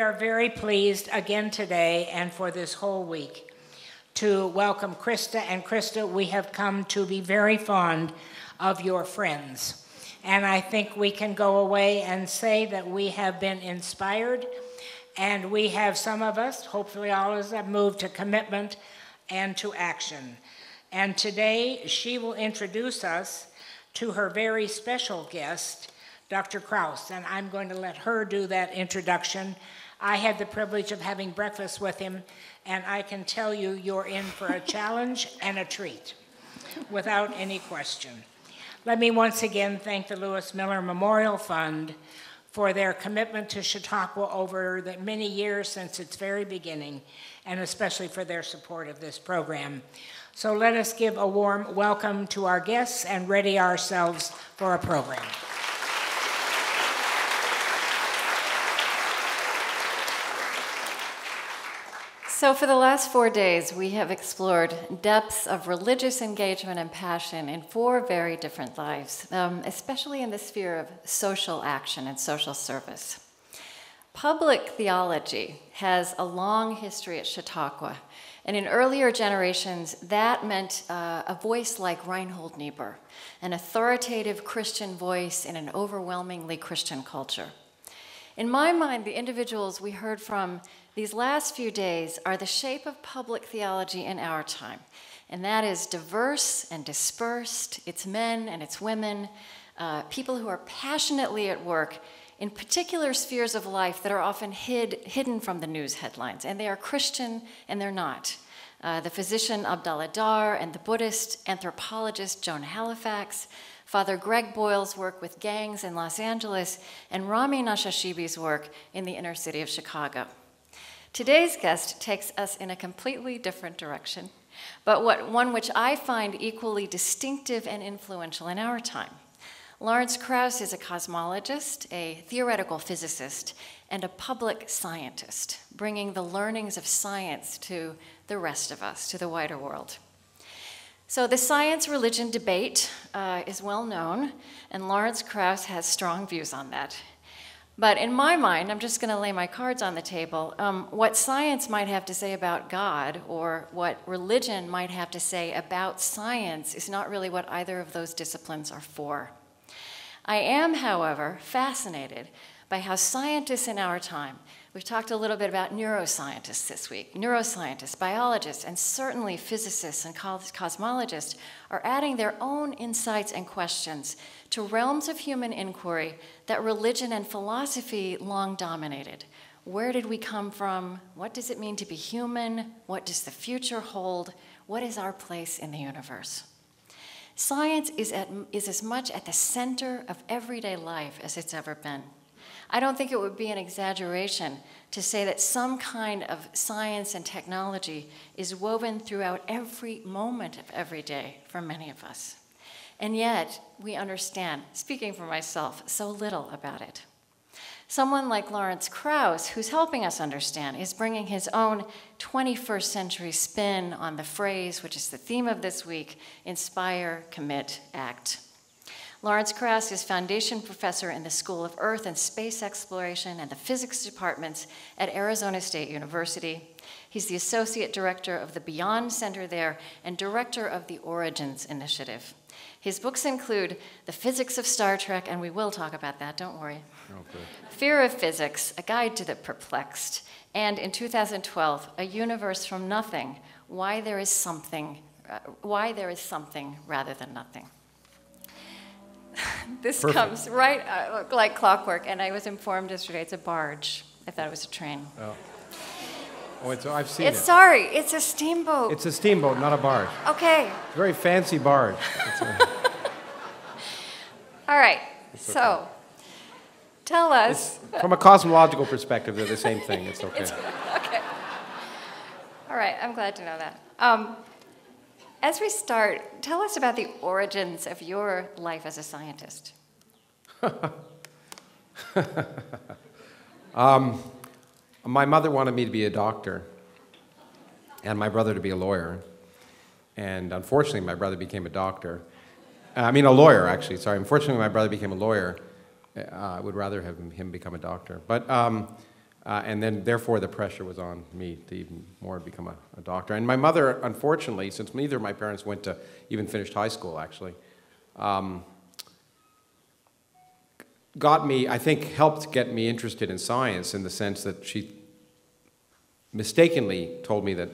We are very pleased again today and for this whole week to welcome Krista. And Krista, we have come to be very fond of your friends. And I think we can go away and say that we have been inspired, and we have some of us, hopefully all of us, have moved to commitment and to action. And today she will introduce us to her very special guest, Dr. Krauss, and I'm going to let her do that introduction. I had the privilege of having breakfast with him, and I can tell you you're in for a challenge and a treat, without any question. Let me once again thank the Lewis Miller Memorial Fund for their commitment to Chautauqua over the many years since its very beginning, and especially for their support of this program. So let us give a warm welcome to our guests and ready ourselves for a program. So, for the last four days, we have explored depths of religious engagement and passion in four very different lives, um, especially in the sphere of social action and social service. Public theology has a long history at Chautauqua, and in earlier generations, that meant uh, a voice like Reinhold Niebuhr, an authoritative Christian voice in an overwhelmingly Christian culture. In my mind, the individuals we heard from these last few days are the shape of public theology in our time, and that is diverse and dispersed. It's men and it's women, uh, people who are passionately at work in particular spheres of life that are often hid, hidden from the news headlines, and they are Christian and they're not. Uh, the physician Abdallah Daar and the Buddhist anthropologist Joan Halifax, Father Greg Boyle's work with gangs in Los Angeles, and Rami Nashashibi's work in the inner city of Chicago. Today's guest takes us in a completely different direction, but what, one which I find equally distinctive and influential in our time. Lawrence Krauss is a cosmologist, a theoretical physicist, and a public scientist, bringing the learnings of science to the rest of us, to the wider world. So, the science religion debate uh, is well known, and Lawrence Krauss has strong views on that. But in my mind, I'm just going to lay my cards on the table. Um, what science might have to say about God or what religion might have to say about science is not really what either of those disciplines are for. I am, however, fascinated by how scientists in our time, we've talked a little bit about neuroscientists this week, neuroscientists, biologists, and certainly physicists and cosmologists are adding their own insights and questions to realms of human inquiry that religion and philosophy long dominated. Where did we come from? What does it mean to be human? What does the future hold? What is our place in the universe? Science is, at, is as much at the center of everyday life as it's ever been. I don't think it would be an exaggeration to say that some kind of science and technology is woven throughout every moment of every day for many of us. And yet, we understand, speaking for myself, so little about it. Someone like Lawrence Krauss, who's helping us understand, is bringing his own 21st century spin on the phrase, which is the theme of this week inspire, commit, act. Lawrence Krauss is foundation professor in the School of Earth and Space Exploration and the physics departments at Arizona State University. He's the associate director of the Beyond Center there and director of the Origins Initiative. His books include The Physics of Star Trek, and we will talk about that, don't worry. Okay. Fear of Physics, A Guide to the Perplexed, and in 2012, A Universe from Nothing, Why There Is Something, uh, Why There Is Something Rather Than Nothing. this Perfect. comes right uh, like clockwork, and I was informed yesterday it's a barge. I thought it was a train. Oh. Oh, it's, I've seen it's, it. Sorry, it's a steamboat. It's a steamboat, not a barge. Okay. It's a very fancy barge. A... All right. It's so, tell us. It's, from a cosmological perspective, they're the same thing. It's okay. It's, okay. All right. I'm glad to know that. Um, as we start, tell us about the origins of your life as a scientist. um, my mother wanted me to be a doctor and my brother to be a lawyer. And unfortunately, my brother became a doctor. Uh, I mean, a lawyer, actually. Sorry. Unfortunately, my brother became a lawyer. Uh, I would rather have him become a doctor. But um, Uh, and then, therefore, the pressure was on me to even more become a, a, doctor. And my mother, unfortunately, since neither of my parents went to even finished high school, actually, um, got me, I think, helped get me interested in science in the sense that she mistakenly told me that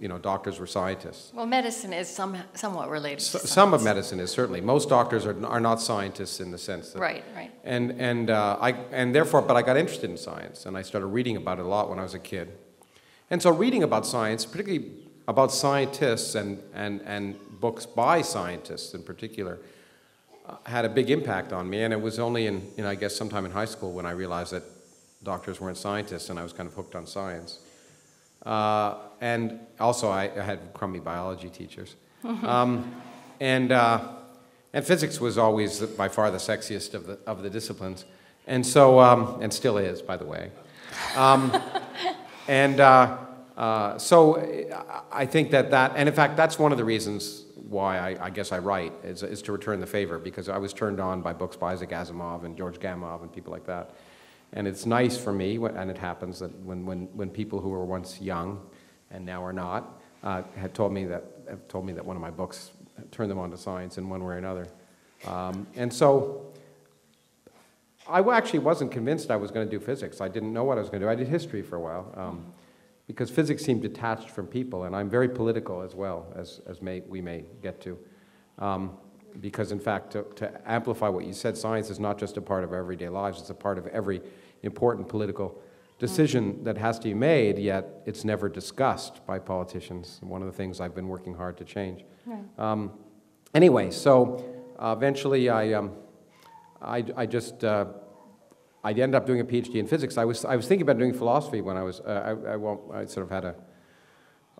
you know doctors were scientists. Well, medicine is some, somewhat related. So, some of medicine is certainly. Most doctors are, are not scientists in the sense that. Right, right. And and uh, I and therefore, but I got interested in science, and I started reading about it a lot when I was a kid. And so, reading about science, particularly about scientists and and and books by scientists in particular, uh, had a big impact on me. And it was only in you know I guess sometime in high school when I realized that doctors weren't scientists, and I was kind of hooked on science. Uh, and also, I, I, had crummy biology teachers. Um, and, uh, and physics was always by far the sexiest of the, of the disciplines. And so, um, and still is, by the way. Um, and uh, uh, so I think that that, and in fact, that's one of the reasons why I, I, guess I write, is, is to return the favor, because I was turned on by books by Isaac Asimov and George Gamow and people like that. And it's nice for me, and it happens that when, when, when people who were once young and now are not uh, had told me that have told me that one of my books turned them on to science in one way or another. Um, and so I actually wasn't convinced I was going to do physics. I didn't know what I was going to do. I did history for a while um, because physics seemed detached from people, and I'm very political as well, as, as may, we may get to. Um, because in fact, to, to, amplify what you said, science is not just a part of our everyday lives, it's a part of every important political decision mm-hmm. that has to be made, yet it's never discussed by politicians. One of the things I've been working hard to change. Right. Um, anyway, so uh, eventually I, um, I, I, just, uh, I ended up doing a PhD in physics. I was, I was thinking about doing philosophy when I was, uh, I, I, I sort of had a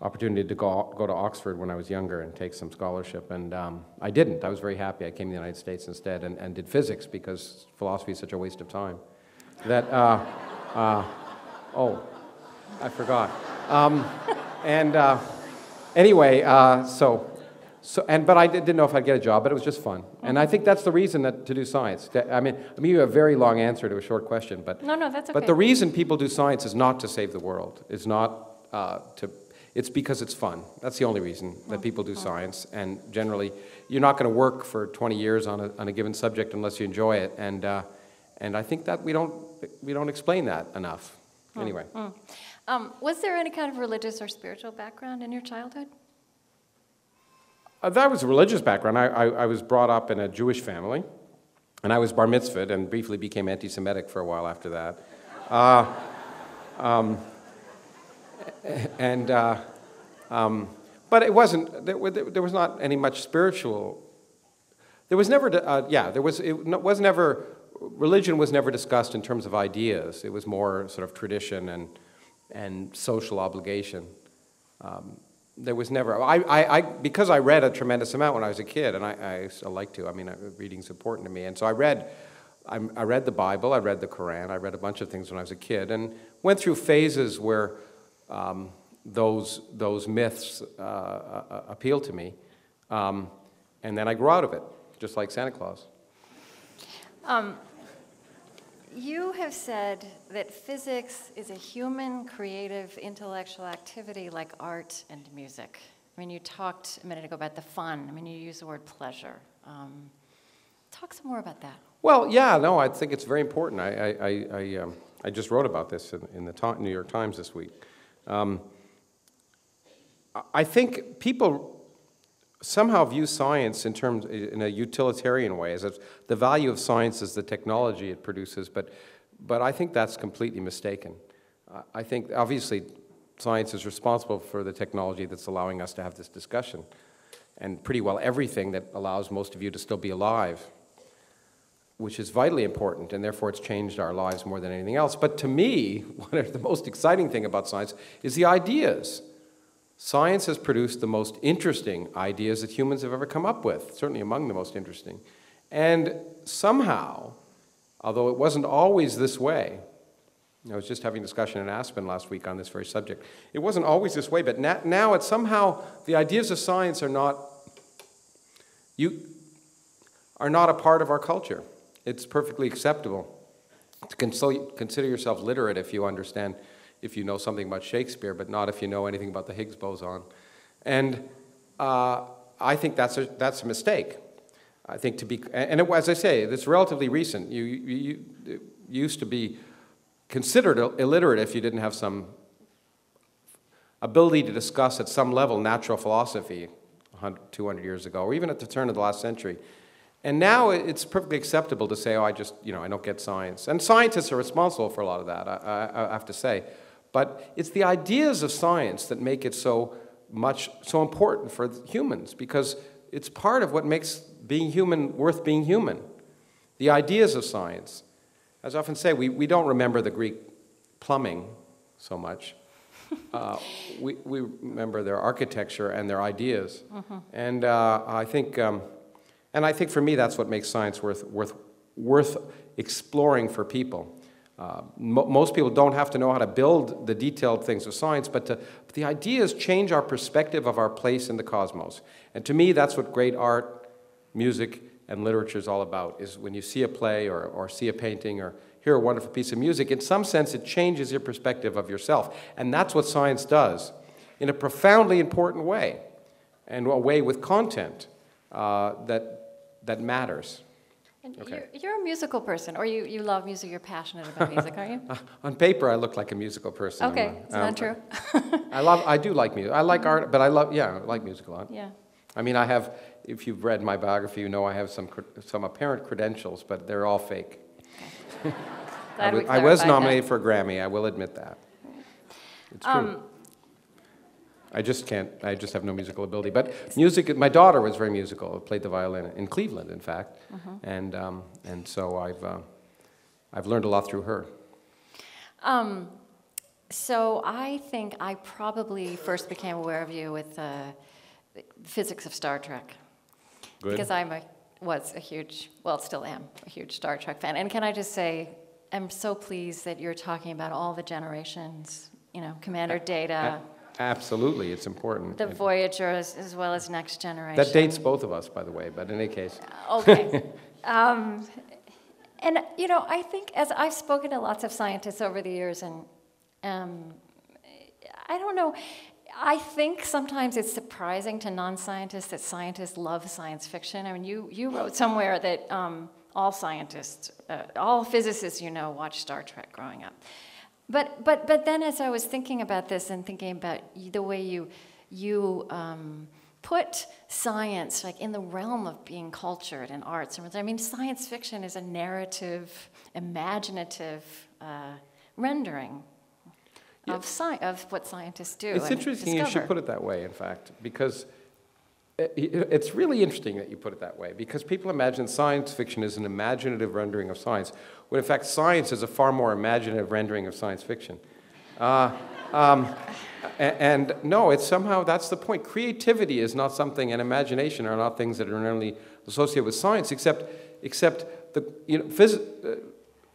opportunity to go, go to Oxford when I was younger and take some scholarship, and um, I didn't. I was very happy. I came to the United States instead and, and did physics because philosophy is such a waste of time. That, uh, uh, oh, I forgot. Um, and uh, anyway, uh, so, so, and, but I didn't know if I'd get a job, but it was just fun. And I think that's the reason that, to do science. I mean, I mean, you have a very long answer to a short question, but. No, no, that's okay. But the reason people do science is not to save the world. is not uh, to it's because it's fun. That's the only reason that people do science. And generally, you're not going to work for 20 years on a, on a given subject unless you enjoy it. And, uh, and I think that we don't, we don't explain that enough. Mm. Anyway. Mm. Um, was there any kind of religious or spiritual background in your childhood? Uh, that was a religious background. I, I, I, was brought up in a Jewish family, and I was bar mitzvahed and briefly became anti Semitic for a while after that. Uh, um, and uh, um, but it wasn't. There, there, was not any much spiritual. There was never. Uh, yeah, there was. It was never. Religion was never discussed in terms of ideas. It was more sort of tradition and and social obligation. Um, there was never. I, I, I, because I read a tremendous amount when I was a kid, and I, I still like to. I mean, reading's important to me, and so I read. I read the Bible. I read the Quran. I read a bunch of things when I was a kid, and went through phases where um, those, those myths uh, uh, appeal to me. Um, and then I grew out of it, just like Santa Claus. Um, you have said that physics is a human, creative, intellectual activity like art and music. I mean, you talked a minute ago about the fun. I mean, you used the word pleasure. Um, talk some more about that. Well, yeah, no, I think it's very important. I, I, I, I, um, I just wrote about this in, in the New York Times this week. Um, I think people somehow view science in terms in a utilitarian way, as if the value of science is the technology it produces, but, but I think that's completely mistaken. I think obviously science is responsible for the technology that's allowing us to have this discussion, and pretty well everything that allows most of you to still be alive which is vitally important, and therefore it's changed our lives more than anything else. But to me, the most exciting thing about science is the ideas. Science has produced the most interesting ideas that humans have ever come up with, certainly among the most interesting. And somehow, although it wasn't always this way, I was just having a discussion in Aspen last week on this very subject. It wasn't always this way, but now, now it's somehow the ideas of science are not you are not a part of our culture. It's perfectly acceptable to consider yourself literate if you understand, if you know something about Shakespeare, but not if you know anything about the Higgs boson. And uh, I think that's a, that's a mistake. I think to be, and it, as I say, it's relatively recent. You, you, you used to be considered illiterate if you didn't have some ability to discuss at some level natural philosophy 200 years ago, or even at the turn of the last century. And now it's perfectly acceptable to say, oh, I just, you know, I don't get science. And scientists are responsible for a lot of that, I, I, I have to say. But it's the ideas of science that make it so much, so important for humans, because it's part of what makes being human worth being human. The ideas of science. As I often say, we, we don't remember the Greek plumbing so much. Uh, we, we remember their architecture and their ideas. Mm-hmm. And uh, I think, um, and I think for me, that's what makes science worth, worth, worth exploring for people. Uh, mo- most people don't have to know how to build the detailed things of science, but, to, but the ideas change our perspective of our place in the cosmos. And to me, that's what great art, music, and literature is all about, is when you see a play or, or see a painting or hear a wonderful piece of music, in some sense it changes your perspective of yourself. And that's what science does in a profoundly important way, and a way with content uh, that, that matters. Okay. You're, you're, a musical person, or you, you love music, you're passionate about music, aren't you? Uh, on paper, I look like a musical person. Okay, um, that uh, true? I love, I do like music. I like mm-hmm. art, but I love, yeah, I like music a lot. Yeah. I mean, I have, if you've read my biography, you know I have some, some apparent credentials, but they're all fake. I, was, I was nominated that. for a Grammy, I will admit that. It's um, true. I just can't, I just have no musical ability. But music, my daughter was very musical, played the violin in Cleveland, in fact. Mm-hmm. And, um, and so I've, uh, I've learned a lot through her. Um, so I think I probably first became aware of you with uh, the physics of Star Trek. Good. Because I'm a, was a huge, well, still am, a huge Star Trek fan. And can I just say, I'm so pleased that you're talking about all the generations, you know, Commander Data. Absolutely, it's important. The Voyager as, as, well as Next Generation. That dates both of us, by the way, but in any case. Okay. um, and, you know, I think as I've spoken to lots of scientists over the years, and um, I don't know, I think sometimes it's surprising to non scientists that scientists love science fiction. I mean, you, you wrote somewhere that um, all scientists, uh, all physicists you know, watch Star Trek growing up. But, but, but then as I was thinking about this and thinking about the way you, you um, put science like in the realm of being cultured and arts, and I mean, science fiction is a narrative, imaginative uh, rendering yeah. of, sci- of what scientists do. It's interesting discover. you should put it that way, in fact, because it's really interesting that you put it that way because people imagine science fiction is an imaginative rendering of science, when in fact science is a far more imaginative rendering of science fiction. Uh, um, and, no, it's somehow that's the point. Creativity is not something, and imagination are not things that are normally associated with science, except, except the you know, phys- uh,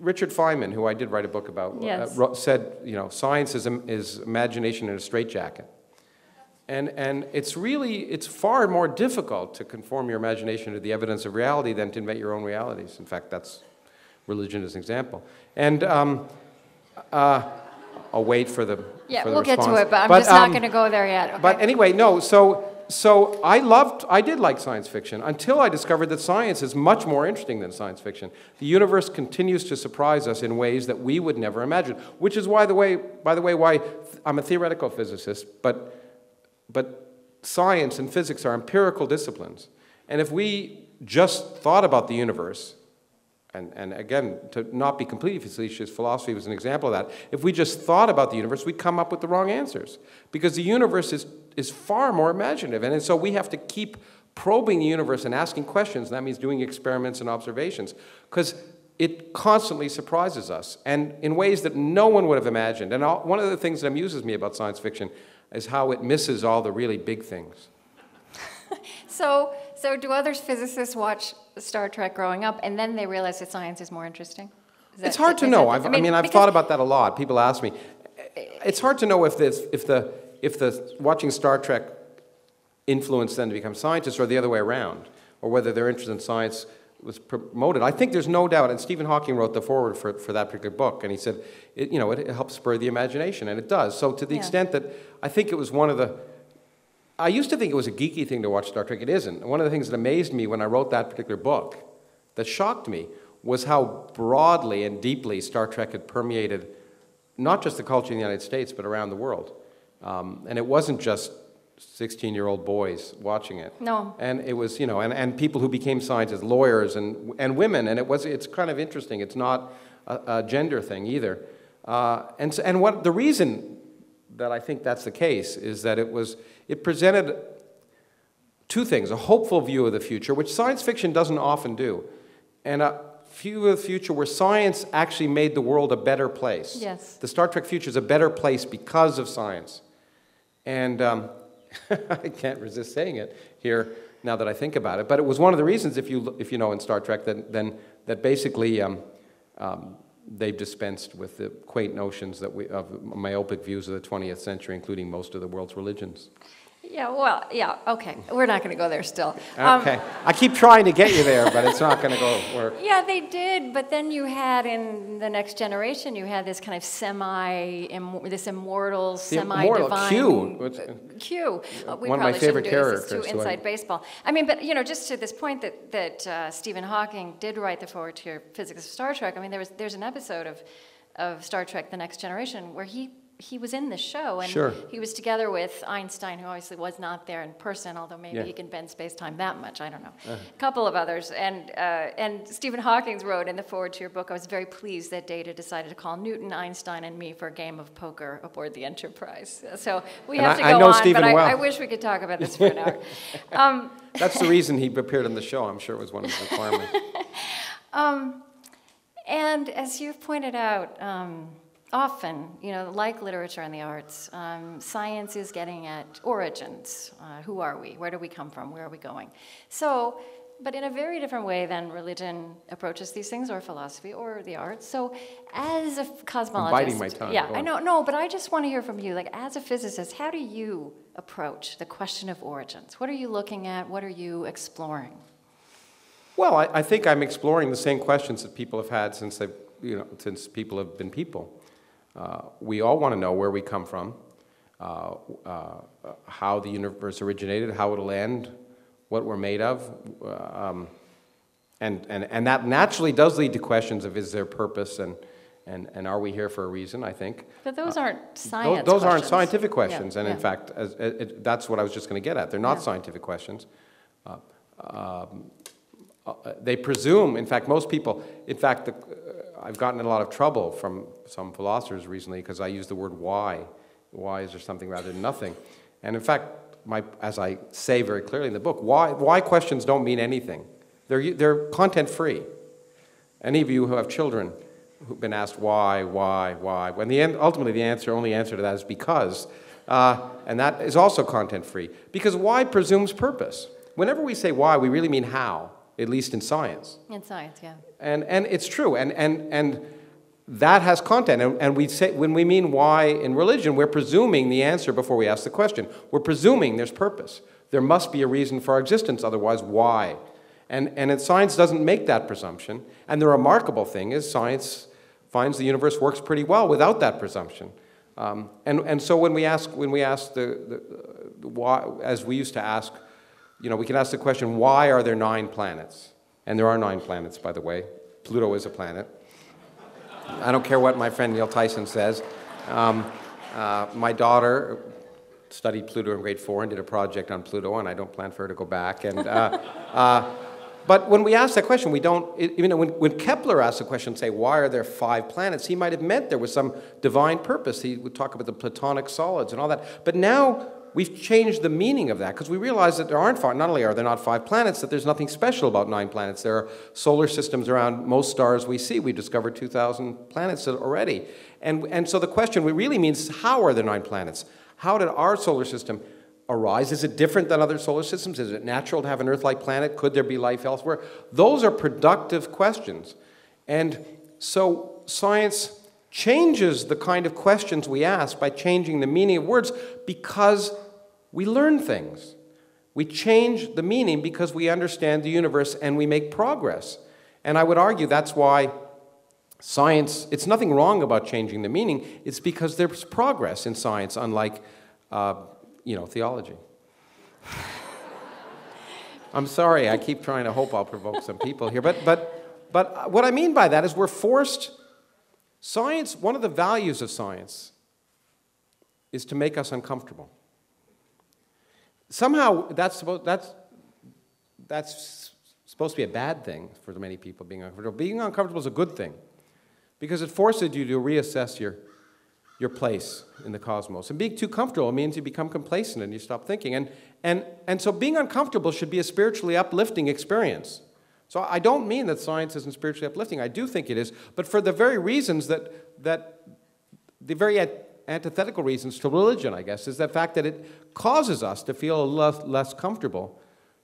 Richard Feynman, who I did write a book about, uh, yes. uh, said, you know, science is, is imagination in a straitjacket. And, and it's really, it's far more difficult to conform your imagination to the evidence of reality than to invent your own realities. In fact, that's religion as an example. And um, uh, I'll wait for the Yeah, for the we'll response. get to it, but I'm but, just um, not going to go there yet. Okay. But anyway, no, so, so I loved, I did like science fiction until I discovered that science is much more interesting than science fiction. The universe continues to surprise us in ways that we would never imagine, which is why the way, by the way, why I'm a theoretical physicist, but but science and physics are empirical disciplines. And if we just thought about the universe, and, and again, to not be completely facetious, philosophy was an example of that. If we just thought about the universe, we'd come up with the wrong answers. Because the universe is, is far more imaginative. And, and so we have to keep probing the universe and asking questions. And that means doing experiments and observations. Because it constantly surprises us, and in ways that no one would have imagined. And all, one of the things that amuses me about science fiction is how it misses all the really big things. so, so do other physicists watch Star Trek growing up and then they realize that science is more interesting? That, it's hard to know. I've, I mean, I mean I've thought about that a lot. People ask me. It's hard to know if, this, if, the, if the watching Star Trek influenced them to become scientists or the other way around, or whether their interest in science was promoted. I think there's no doubt, and Stephen Hawking wrote the foreword for, for that particular book, and he said, it, you know, it, it helps spur the imagination, and it does. So to the Yeah. extent that I think it was one of the, I used to think it was a geeky thing to watch Star Trek. It isn't. And one of the things that amazed me when I wrote that particular book, that shocked me, was how broadly and deeply Star Trek had permeated not just the culture in the United States, but around the world. Um, and it wasn't just 16 year old boys watching it. No. And it was, you know, and, and people who became scientists, lawyers and, and women. And it was, it's kind of interesting. It's not a, a gender thing either. Uh, and, so- and what the reason that I think that's the case is that it was, it presented two things a hopeful view of the future, which science fiction doesn't often do, and a view of the future where science actually made the world a better place. Yes. The Star Trek future is a better place because of science. And um, I can't resist saying it here now that I think about it, but it was one of the reasons, if you, if you know in Star Trek, that, then, that basically um, um, they've dispensed with the quaint notions that we, of myopic views of the 20th century, including most of the world's religions. Yeah, well, yeah, okay. We're not going to go there still. Um, Okay. I keep trying to get you there, but it's not going to go work. Yeah, they did, but then you had in the next generation, you had this kind of semi, im- this immortal, semi-divine Q, which- Q. Uh, we One of my favorite do this. It's characters, too so I- inside baseball. I mean, but you know, just to this point that that uh, Stephen Hawking did write the foreword to your physics of Star Trek. I mean, there was there's an episode of of Star Trek: The Next Generation where he. He was in the show, and Sure. he was together with Einstein, who obviously was not there in person, although maybe Yeah. Uh-huh. he can bend space time that much. I don't know. A couple of others, and uh, and Stephen Hawking wrote in the foreword to your book. I was very pleased that Data decided to call Newton, Einstein, and me for a game of poker aboard the Enterprise. So we And have I- to I go on, Stephen but I, well. I wish we could talk about this for an hour. Um, That's the reason he appeared on the show. I'm sure it was one of his requirements. And as you've pointed out, um, often, you know, like literature and the arts, um, science is getting at origins. Uh, who are we? Where do we come from? Where are we going? So, but in a very different way than religion approaches these things, or philosophy, or the arts. So, as a cosmologist, biting my tongue. yeah, I know, no, but I just want to hear from you. Like, as a physicist, how do you approach the question of origins? What are you looking at? What are you exploring? Well, I, I think I'm exploring the same questions that people have had since they, you know, since people have been people. Uh, we all want to know where we come from, uh, uh, how the universe originated, how it'll end, what we're made of, uh, um, and, and, and that naturally does lead to questions of is there purpose and, and, and are we here for a reason, I think. But those aren't Tho- science Those aren't questions. scientific Yeah, questions, and in fact, as, it, it- that's what I was just going to get at. They're not Yeah. scientific questions. Uh, um, uh, they presume, in fact, most people, in fact, the, uh, I've gotten in a lot of trouble from some philosophers recently because I use the word why. Why is there something rather than nothing? And in fact, my, as I say very clearly in the book, why, why questions don't mean anything. They're, they're content free. Any of you who have children who've been asked why, why, why, when the end, ultimately the answer, only answer to that is because, uh, and that is also content free. Because why presumes purpose. Whenever we say why, we really mean how, at least in science. In science, yeah. And, and it's true, and, and, and that has content. And, and we say, when we mean why in religion, we're presuming the answer before we ask the question. We're presuming there's purpose. There must be a reason for our existence, otherwise, why? And, and it, science doesn't make that presumption. And the remarkable thing is, science finds the universe works pretty well without that presumption. Um, and, and so when we ask, when we ask the, the, the why, as we used to ask, you know, we can ask the question, why are there nine planets? And there are nine planets, by the way. Pluto is a planet. I don't care what my friend Neil Tyson says. Um, uh, my daughter studied Pluto in grade four and did a project on Pluto, and I don't plan for her to go back. And, uh, uh, but when we ask that question, we don't, it, you know, when, when Kepler asked the question, say, why are there five planets, he might have meant there was some divine purpose. He would talk about the Platonic solids and all that. But now we've changed the meaning of that because we realize that there aren't five, not only are there not five planets, that there's nothing special about nine planets. There are solar systems around most stars we see. We've discovered 2,000 planets already. And, and so the question we really means how are there nine planets? How did our solar system arise? Is it different than other solar systems? Is it natural to have an Earth like planet? Could there be life elsewhere? Those are productive questions. And so science changes the kind of questions we ask by changing the meaning of words because we learn things. We change the meaning because we understand the universe and we make progress. And I would argue that's why science, it's nothing wrong about changing the meaning, it's because there's progress in science, unlike, uh, you know, theology. I'm sorry, I keep trying to hope I'll provoke some people here, but, but, but what I mean by that is we're forced, science, one of the values of science is to make us uncomfortable. Somehow that's supposed, that's, that's supposed to be a bad thing for many people being uncomfortable. Being uncomfortable is a good thing because it forces you to reassess your, your place in the cosmos. And being too comfortable means you become complacent and you stop thinking. And, and, and so being uncomfortable should be a spiritually uplifting experience. So I don't mean that science isn't spiritually uplifting. I do think it is, but for the very reasons that, that the very antithetical reasons to religion, I guess, is the fact that it causes us to feel less, less comfortable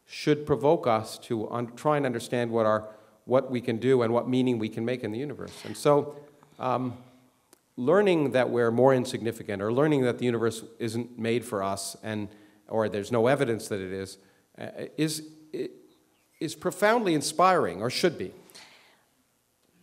should provoke us to un- try and understand what, our, what we can do and what meaning we can make in the universe. And so, um, learning that we're more insignificant or learning that the universe isn't made for us and, or there's no evidence that it is, uh, is, is profoundly inspiring or should be.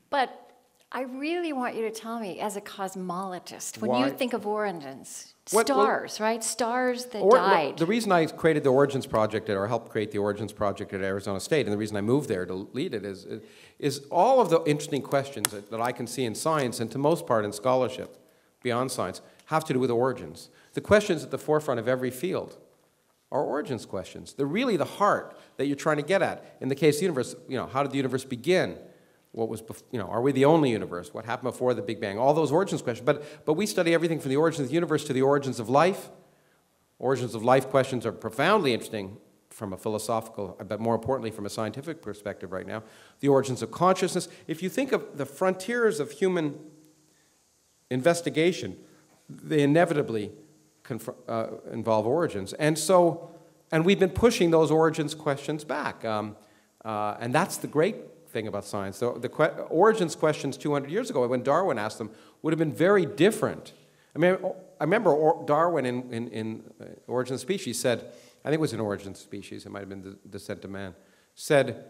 But I really want you to tell me, as a cosmologist, when Why? you think of origins, What- what- stars, right? Stars that Or- died. The reason I created the Origins Project, or helped create the Origins Project at Arizona State, and the reason I moved there to lead it is, is all of the interesting questions that, that I can see in science, and to most part in scholarship, beyond science, have to do with origins. The questions at the forefront of every field are origins questions. They're really the heart that you're trying to get at. In the case of the universe, you know, how did the universe begin? What was, you know, are we the only universe? What happened before the Big Bang? All those origins questions. But, but we study everything from the origins of the universe to the origins of life. Origins of life questions are profoundly interesting from a philosophical, but more importantly, from a scientific perspective right now. The origins of consciousness. If you think of the frontiers of human investigation, they inevitably uh, involve origins. And so, and we've been pushing those origins questions back. Um, uh, and that's the great thing about science. The, the que- origins questions 200 years ago, when Darwin asked them, would have been very different. I mean, I remember or- Darwin in, in, in uh, Origin of Species said, I think it was in Origin of Species, it might have been the Descent of Man, said,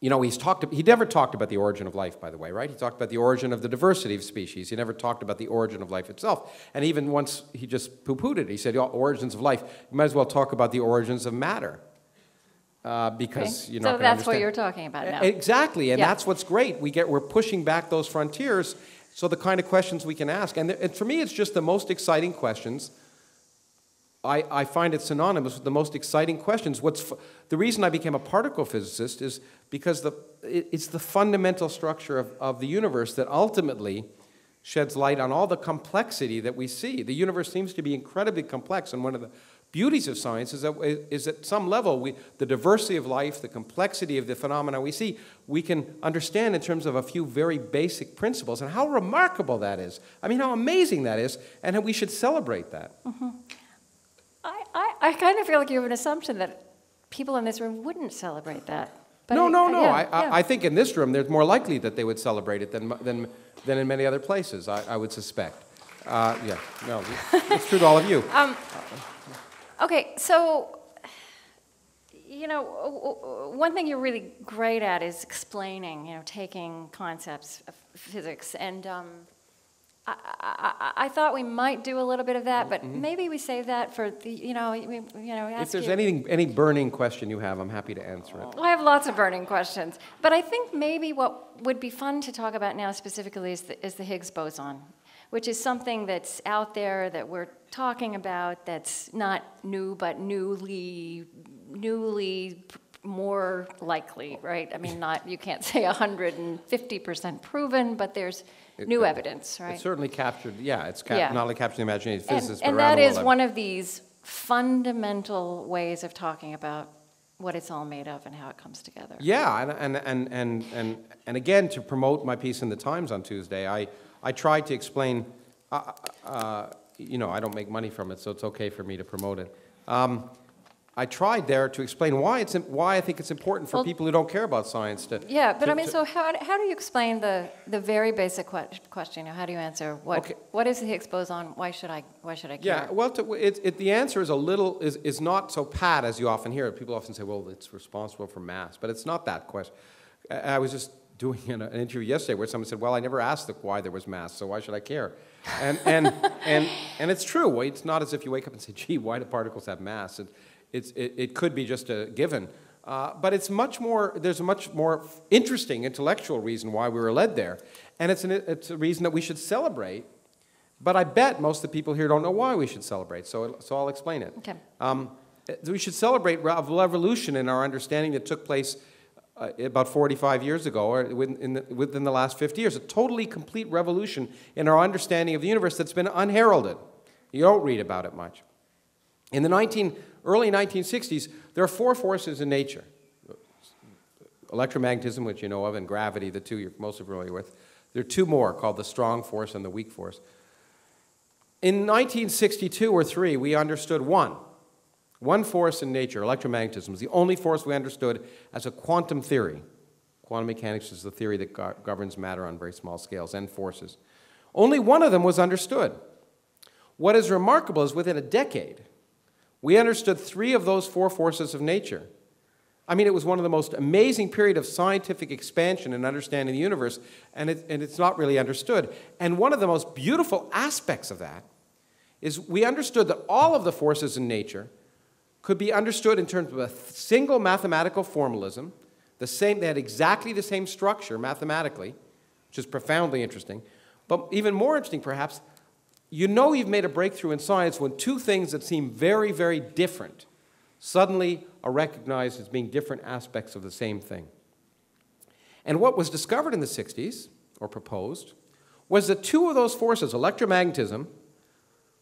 you know, he's talked, he never talked about the origin of life, by the way, right? He talked about the origin of the diversity of species. He never talked about the origin of life itself. And even once he just poo pooed it, he said, oh, origins of life, you might as well talk about the origins of matter. Uh, because Okay. you're not so that's what you're talking about now. Exactly, and Yeah. that's what's great. We get, we're pushing back those frontiers, so the kind of questions we can ask. And, and for me, it's just the most exciting questions. I, I find it synonymous with the most exciting questions. What's f- the reason I became a particle physicist is because the, it, it's the fundamental structure of, of the universe that ultimately sheds light on all the complexity that we see. The universe seems to be incredibly complex, and one of the beauties of science is that is at some level we, the diversity of life, the complexity of the phenomena we see, we can understand in terms of a few very basic principles, and how remarkable that is. I mean, how amazing that is, and how we should celebrate that. I, I, I kind of feel like you have an assumption that people in this room wouldn't celebrate that. But no, no, no. yeah, I, yeah. I, I think in this room, there's more likely that they would celebrate it than, than, than in many other places, I, I would suspect. Uh, yeah, no, it's true to all of you. Um, okay, so, you know, one thing you're really great at is explaining, you know, taking concepts of physics. And um, I, I, I- thought we might do a little bit of that, but maybe we save that for the, you know, we- you know. If there's you. anything, any burning question you have, I'm happy to answer it. Well, I have lots of burning questions, but I think maybe what would be fun to talk about now specifically is the, is the Higgs boson, which is something that's out there that we're talking about that's not new but newly, newly more likely, right? I mean, not you can't say 150% proven, but there's new It- evidence, right? It's certainly captured, yeah, it's cap- Yeah. not only captured the imagination of And, physicists, and around that is one of these fundamental ways of talking about what it's all made of and how it comes together. Yeah, and, and, and, and, and, and again, to promote my piece in the Times on Tuesday, I, I tried to explain, uh, uh, you know, I don't make money from it, so it's okay for me to promote it. Um, I tried there to explain why it's why I think it's important for Well- people who don't care about science to. Yeah, but to- I mean, so how, how do you explain the, the very basic que- question? How do you answer what, Okay. what is the Higgs boson? Why should I, why should I care? Yeah, well, to, it, it, the answer is a little is, is not so pat as you often hear. People often say, "Well, it's responsible for mass," but it's not that question. I was just doing an, an interview yesterday where someone said, "Well, I never asked the, why there was mass, so why should I care?" And and and and it's true. Well, It's not as if you wake up and say, "Gee, why do particles have mass?" It, it's, it, it could be just a given. Uh, but it's much more, there's a much more interesting intellectual reason why we were led there. And it's, an, it's a reason that we should celebrate but I bet most of the people here don't know why we should celebrate, so, so I'll explain it. Okay. Um, we should celebrate a revolution in our understanding that took place uh, about 45 years ago, or within, the, within the last 50 years. A totally complete revolution in our understanding of the universe that's been unheralded. You don't read about it much. In the 19, early 1960s, there are four forces in nature electromagnetism, which you know of, and gravity, the two you're most familiar with. There are two more called the strong force and the weak force. In 1962 or 3, we understood one. One force in nature, electromagnetism, is the only force we understood as a quantum theory. Quantum mechanics is the theory that go- governs matter on very small scales and forces. Only one of them was understood. What is remarkable is within a decade, we understood three of those four forces of nature. I mean, it was one of the most amazing period of scientific expansion and understanding the universe, and, it, and it's not really understood. And one of the most beautiful aspects of that is we understood that all of the forces in nature could be understood in terms of a single mathematical formalism. The same, they had exactly the same structure mathematically, which is profoundly interesting. But even more interesting, perhaps, you know you've made a breakthrough in science when two things that seem very, very different suddenly are recognized as being different aspects of the same thing. And what was discovered in the 60s, or proposed, was that two of those forces, electromagnetism,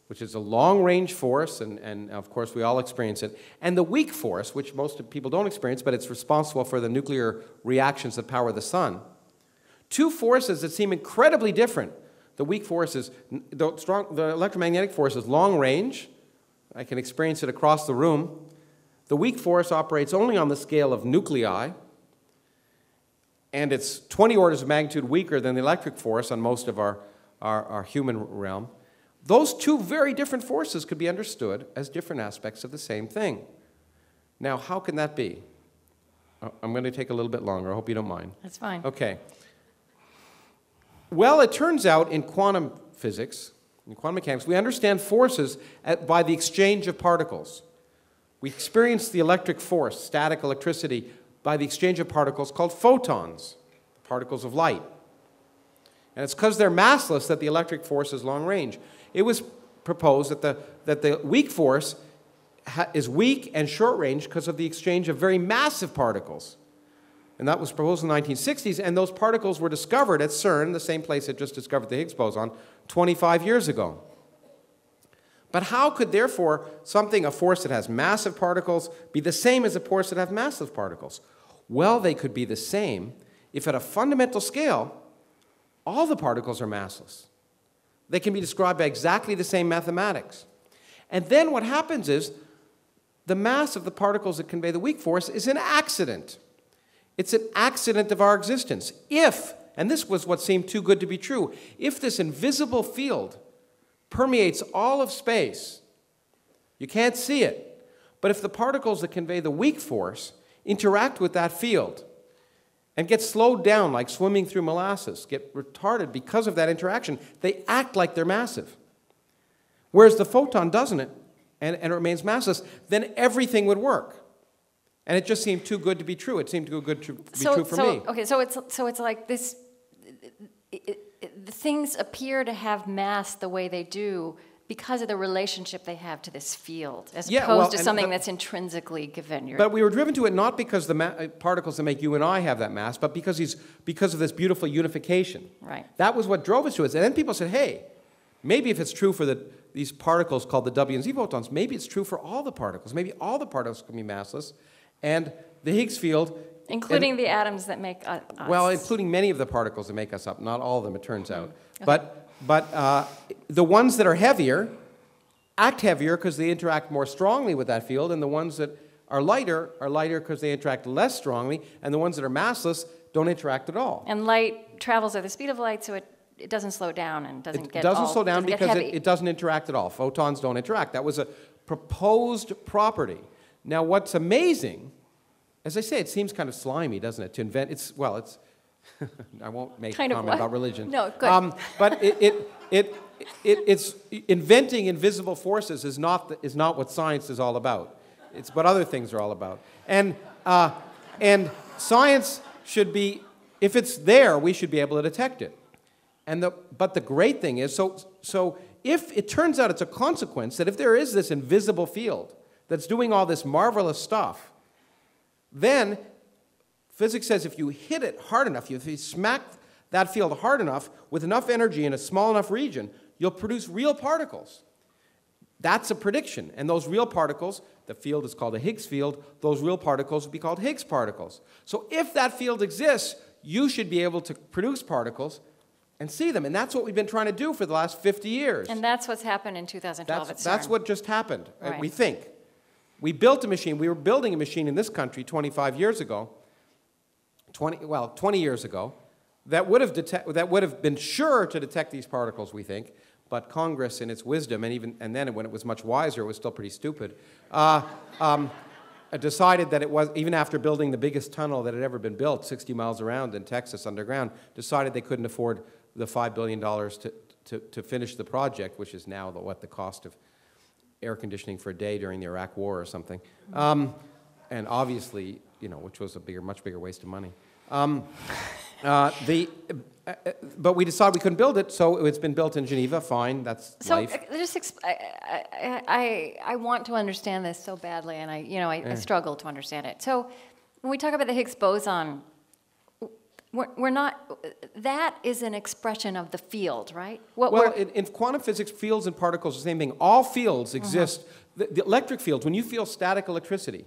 which is a long range force, and, and of course we all experience it, and the weak force, which most people don't experience, but it's responsible for the nuclear reactions that power the sun. Two forces that seem incredibly different. The weak force is, the, strong, the electromagnetic force is long range. I can experience it across the room. The weak force operates only on the scale of nuclei, and it's 20 orders of magnitude weaker than the electric force on most of our, our, our human realm. Those two very different forces could be understood as different aspects of the same thing. Now, how can that be? I'm going to take a little bit longer. I hope you don't mind. That's fine. Okay. Well, it turns out in quantum physics, in quantum mechanics, we understand forces at, by the exchange of particles. We experience the electric force, static electricity, by the exchange of particles called photons, particles of light. And it's because they're massless that the electric force is long range. It was proposed that the, that the weak force is weak and short range because of the exchange of very massive particles. And that was proposed in the 1960s, and those particles were discovered at CERN, the same place that just discovered the Higgs boson, 25 years ago. But how could, therefore, something, a force that has massive particles, be the same as a force that has massive particles? Well, they could be the same if, at a fundamental scale, all the particles are massless. They can be described by exactly the same mathematics. And then what happens is the mass of the particles that convey the weak force is an accident. It's an accident of our existence. If, and this was what seemed too good to be true, if this invisible field permeates all of space, you can't see it. But if the particles that convey the weak force interact with that field and get slowed down like swimming through molasses, get retarded because of that interaction, they act like they're massive. Whereas the photon doesn't it, and, and it remains massless, then everything would work. And it just seemed too good to be true. It seemed too good to be so, true for so, me. Okay, so it's so it's like this. It, it, the things appear to have mass the way they do because of the relationship they have to this field, as Yeah, opposed well, to something the- that's intrinsically given. You're, But we were driven to it not because the ma- uh, particles that make you and I have that mass, but because, he's, because of this beautiful unification. Right. That was what drove us to it. And then people said, hey, maybe if it's true for the, these particles called the W and Z photons, maybe it's true for all the particles. Maybe all the particles can be massless. And the Higgs field. including the atoms that make u- us. Well, including many of the particles that make us up, not all of them, it turns out. But, but uh, the ones that are heavier act heavier because they interact more strongly with that field, and the ones that are lighter are lighter because they interact less strongly, and the ones that are massless don't interact at all. And light travels at the speed of light, so it, it doesn't slow down and doesn't get all It get doesn't all- slow down doesn't because it, it doesn't interact at all. Photons don't interact. That was a proposed property. Now, what's amazing, as I say, it seems kind of slimy, doesn't it, to invent, it's, well, it's, I won't make Kind a comment about religion. No, good. Um, but it, it, it, it, it's, inventing invisible forces is not, the, is not what science is all about. It's what other things are all about. And, uh, and science should be, if it's there, we should be able to detect it. And the, but the great thing is, so, so if it turns out it's a consequence that if there is this invisible field that's doing all this marvelous stuff, then physics says if you hit it hard enough, if you smack that field hard enough with enough energy in a small enough region, you'll produce real particles. That's a prediction. And those real particles, the field is called a Higgs field, those real particles would be called Higgs particles. So if that field exists, you should be able to produce particles and see them. And that's what we've been trying to do for the last 50 years. And that's what's happened in 2012 That's, at that's what just happened, uh, we think. We built a machine, we were building a machine in this country 25 years ago, 20, well, 20 years ago, that would, have detect, that would have been sure to detect these particles, we think, but Congress, in its wisdom, and, even, and then when it was much wiser, it was still pretty stupid, uh, um, decided that it was, even after building the biggest tunnel that had ever been built, 60 miles around in Texas underground, decided they couldn't afford the $5 billion to, to, to finish the project, which is now the, what the cost of air conditioning for a day during the Iraq War or something. Um, and obviously, you know, which was a bigger, much bigger waste of money. Um, uh, the, uh, uh, but we decided we couldn't build it, so it's been built in Geneva. Fine, that's So life. uh, just exp- I, I, I, I want to understand this so badly, and I, you know, I, I struggle to understand it. So when we talk about the Higgs boson, we're, we're not. That is an expression of the field, right? What Well, in, in quantum physics, fields and particles are the same thing. All fields exist. The, the electric fields, when you feel static electricity,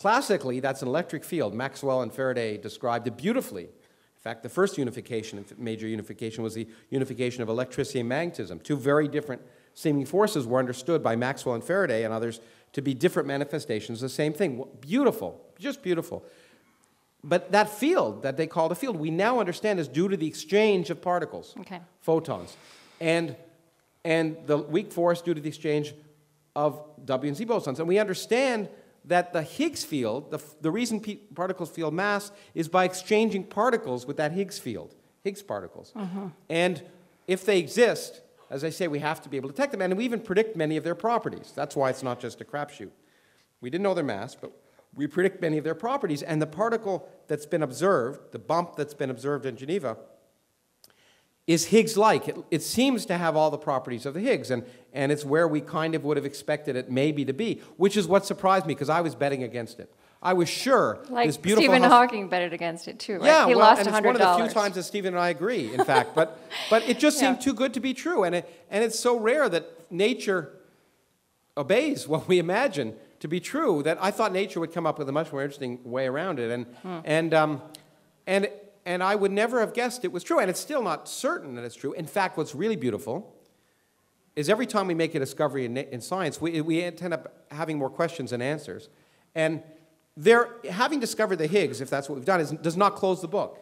classically, that's an electric field. Maxwell and Faraday described it beautifully. In fact, the first unification, major unification, was the unification of electricity and magnetism. Two very different seeming forces were understood by Maxwell and Faraday and others to be different manifestations of the same thing. Beautiful, just beautiful. But that field that they called a field, we now understand is due to the exchange of particles, Okay. photons, and, and the weak force due to the exchange of W and Z bosons. And we understand that the Higgs field, the, the reason particles feel mass, is by exchanging particles with that Higgs field, Higgs particles. Mm-hmm. And if they exist, as I say, we have to be able to detect them, and we even predict many of their properties. That's why it's not just a crapshoot. We didn't know their mass, but we predict many of their properties. And the particle that's been observed, the bump that's been observed in Geneva, is Higgs like. It, it seems to have all the properties of the Higgs, and, and it's where we kind of would have expected it maybe to be, which is what surprised me because I was betting against it. I was sure like this beautiful Stephen Hawking betted against it too, right? yeah, he well, lost and it's one of the few times that Stephen and I agree, in fact. But, but it just seemed Yeah. too good to be true, and, it, and it's so rare that nature obeys what we imagine to be true that I thought nature would come up with a much more interesting way around it, and, Hmm. and, um, and, and I would never have guessed it was true, and it's still not certain that it's true. In fact, what's really beautiful is every time we make a discovery in, in science, we, we end up having more questions than answers. And there, having discovered the Higgs, if that's what we've done, is, does not close the book.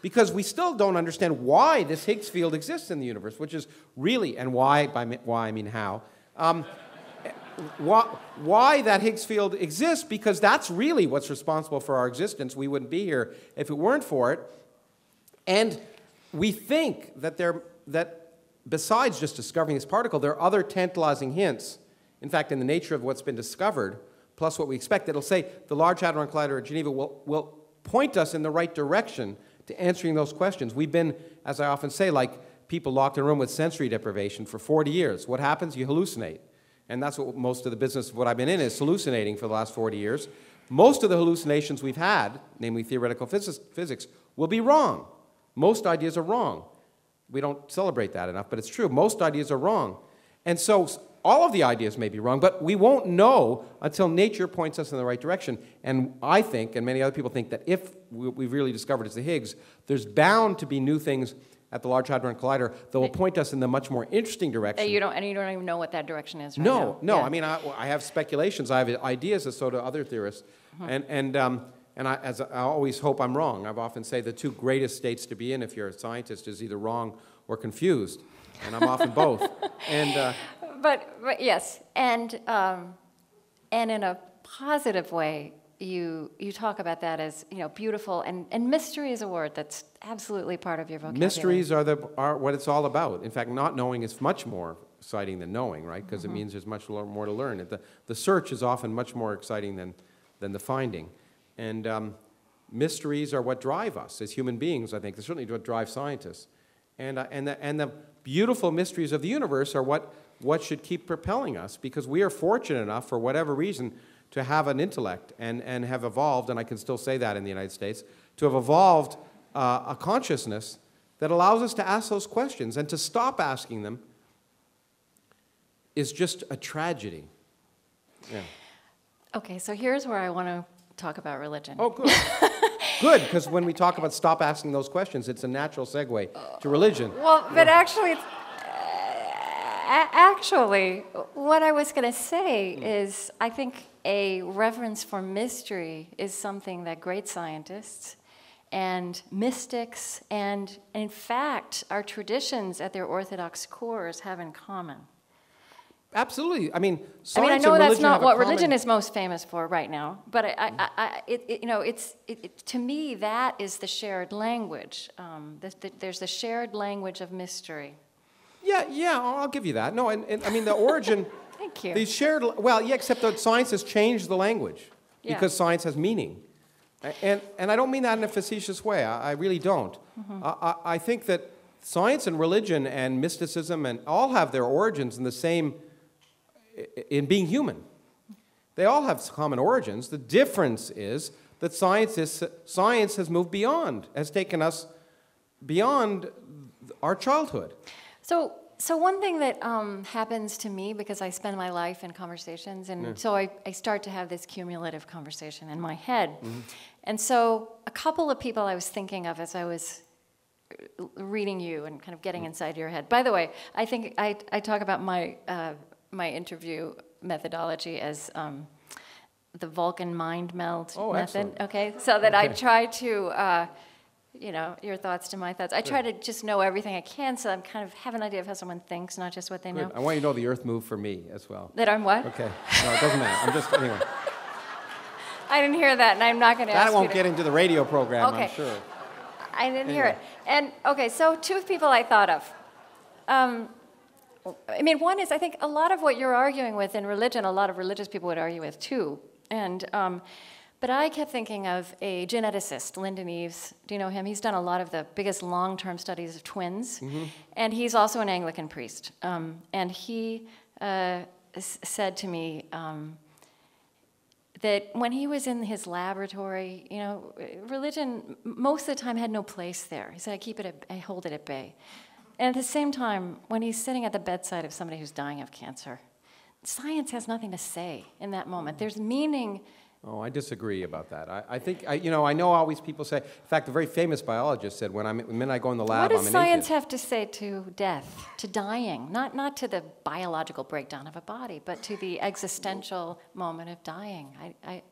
Because we still don't understand why this Higgs field exists in the universe, which is really, and why, by why I mean how, um, why, why that Higgs field exists, because that's really what's responsible for our existence. We wouldn't be here if it weren't for it. And we think that, there, that besides just discovering this particle, there are other tantalizing hints. In fact, in the nature of what's been discovered, plus what we expect, it'll say the Large Hadron Collider at Geneva will, will point us in the right direction to answering those questions. We've been, as I often say, like people locked in a room with sensory deprivation for 40 years. What happens? You hallucinate. And that's what most of the business of what I've been in is hallucinating for the last 40 years. Most of the hallucinations we've had, namely theoretical physics, physics will be wrong. Most ideas are wrong. We don't celebrate that enough, but it's true. Most ideas are wrong. And so all of the ideas may be wrong, but we won't know until nature points us in the right direction. And I think, and many other people think, that if we- we've really discovered it's the Higgs, there's bound to be new things at the Large Hadron Collider that will point us in the much more interesting direction. Uh, You don't, and you don't even know what that direction is right No, now. no. Yeah. I mean, I, I have speculations. I have ideas, as so do other theorists. Uh-huh. And, and, um, and I, as I always hope I'm wrong. I've often say the two greatest states to be in if you're a scientist is either wrong or confused. And I'm often both. And uh, But, but yes, and, um, and in a positive way, you, you talk about that as, you know, beautiful, and, and mystery is a word that's absolutely part of your vocabulary. mysteries are, the, are what it's all about. In fact, not knowing is much more exciting than knowing, right? Because Mm-hmm. it means there's much more to learn. The, the search is often much more exciting than, than the finding. And um, mysteries are what drive us as human beings, I think. They're certainly what drive scientists. And, uh, and, the, and the beautiful mysteries of the universe are what, what should keep propelling us because we are fortunate enough, for whatever reason, to have an intellect and, and have evolved, and I can still say that in the United States, to have evolved uh, a consciousness that allows us to ask those questions and to stop asking them is just a tragedy. Yeah. Okay, so here's where I want to talk about religion. Oh, good. good, because when we talk about stop asking those questions, it's a natural segue to religion. Well, but actually, a- actually, what I was going to say is I think a reverence for mystery is something that great scientists and mystics and, in fact, our traditions at their orthodox cores have in common. Absolutely. I mean, I mean, I know that's not what common- religion is most famous for right now, but I, I, I, it, it, you know, it's it, to me that is the shared language. Um, the, the, there's the shared language of mystery. Yeah, yeah, I'll I'll give you that. No, and, and I mean, the origin. Thank you. The shared, well, yeah, except that science has changed the language Yeah. because science has meaning. And, and I don't mean that in a facetious way. I, I really don't. Mm-hmm. I, I, I think that science and religion and mysticism and all have their origins in the same, in being human. They all have common origins. The difference is that science, is, science has moved beyond, has taken us beyond our childhood. So, so one thing that um, happens to me because I spend my life in conversations, and so I, I start to have this cumulative conversation in my head. And so, a couple of people I was thinking of as I was uh, reading you and kind of getting inside your head. By the way, I think I, I talk about my uh, my interview methodology as. Um, the Vulcan mind meld Oh, method. excellent. Okay, so that I try to uh, you know, your thoughts to my thoughts. I try to just know everything I can, so I'm kind of have an idea of how someone thinks, not just what they Good. know. I want you to know the earth moved for me as well. That I'm what? Okay. No, it doesn't matter. I'm just, anyway. I didn't hear that, and I'm not going to ask That won't get into the radio program, Okay. I'm sure. I didn't hear it. And okay, so two people I thought of. Um, I mean, one is I think a lot of what you're arguing with in religion, a lot of religious people would argue with too. And um, but I kept thinking of a geneticist, Lindon Eaves. Do you know him? He's done a lot of the biggest long-term studies of twins, and he's also an Anglican priest. Um, and he uh, s- said to me. Um, that when he was in his laboratory, you know, religion most of the time had no place there. He said, I keep it, at, I hold it at bay. And at the same time, when he's sitting at the bedside of somebody who's dying of cancer, science has nothing to say in that moment. There's meaning. Oh, I disagree about that. I, I think, I, you know, I know always people say, in fact, a very famous biologist said, when I'm, the minute I go in the lab, what I'm does an science atheist. have to say to death, to dying? Not, not to the biological breakdown of a body, but to the existential moment of dying. I, I,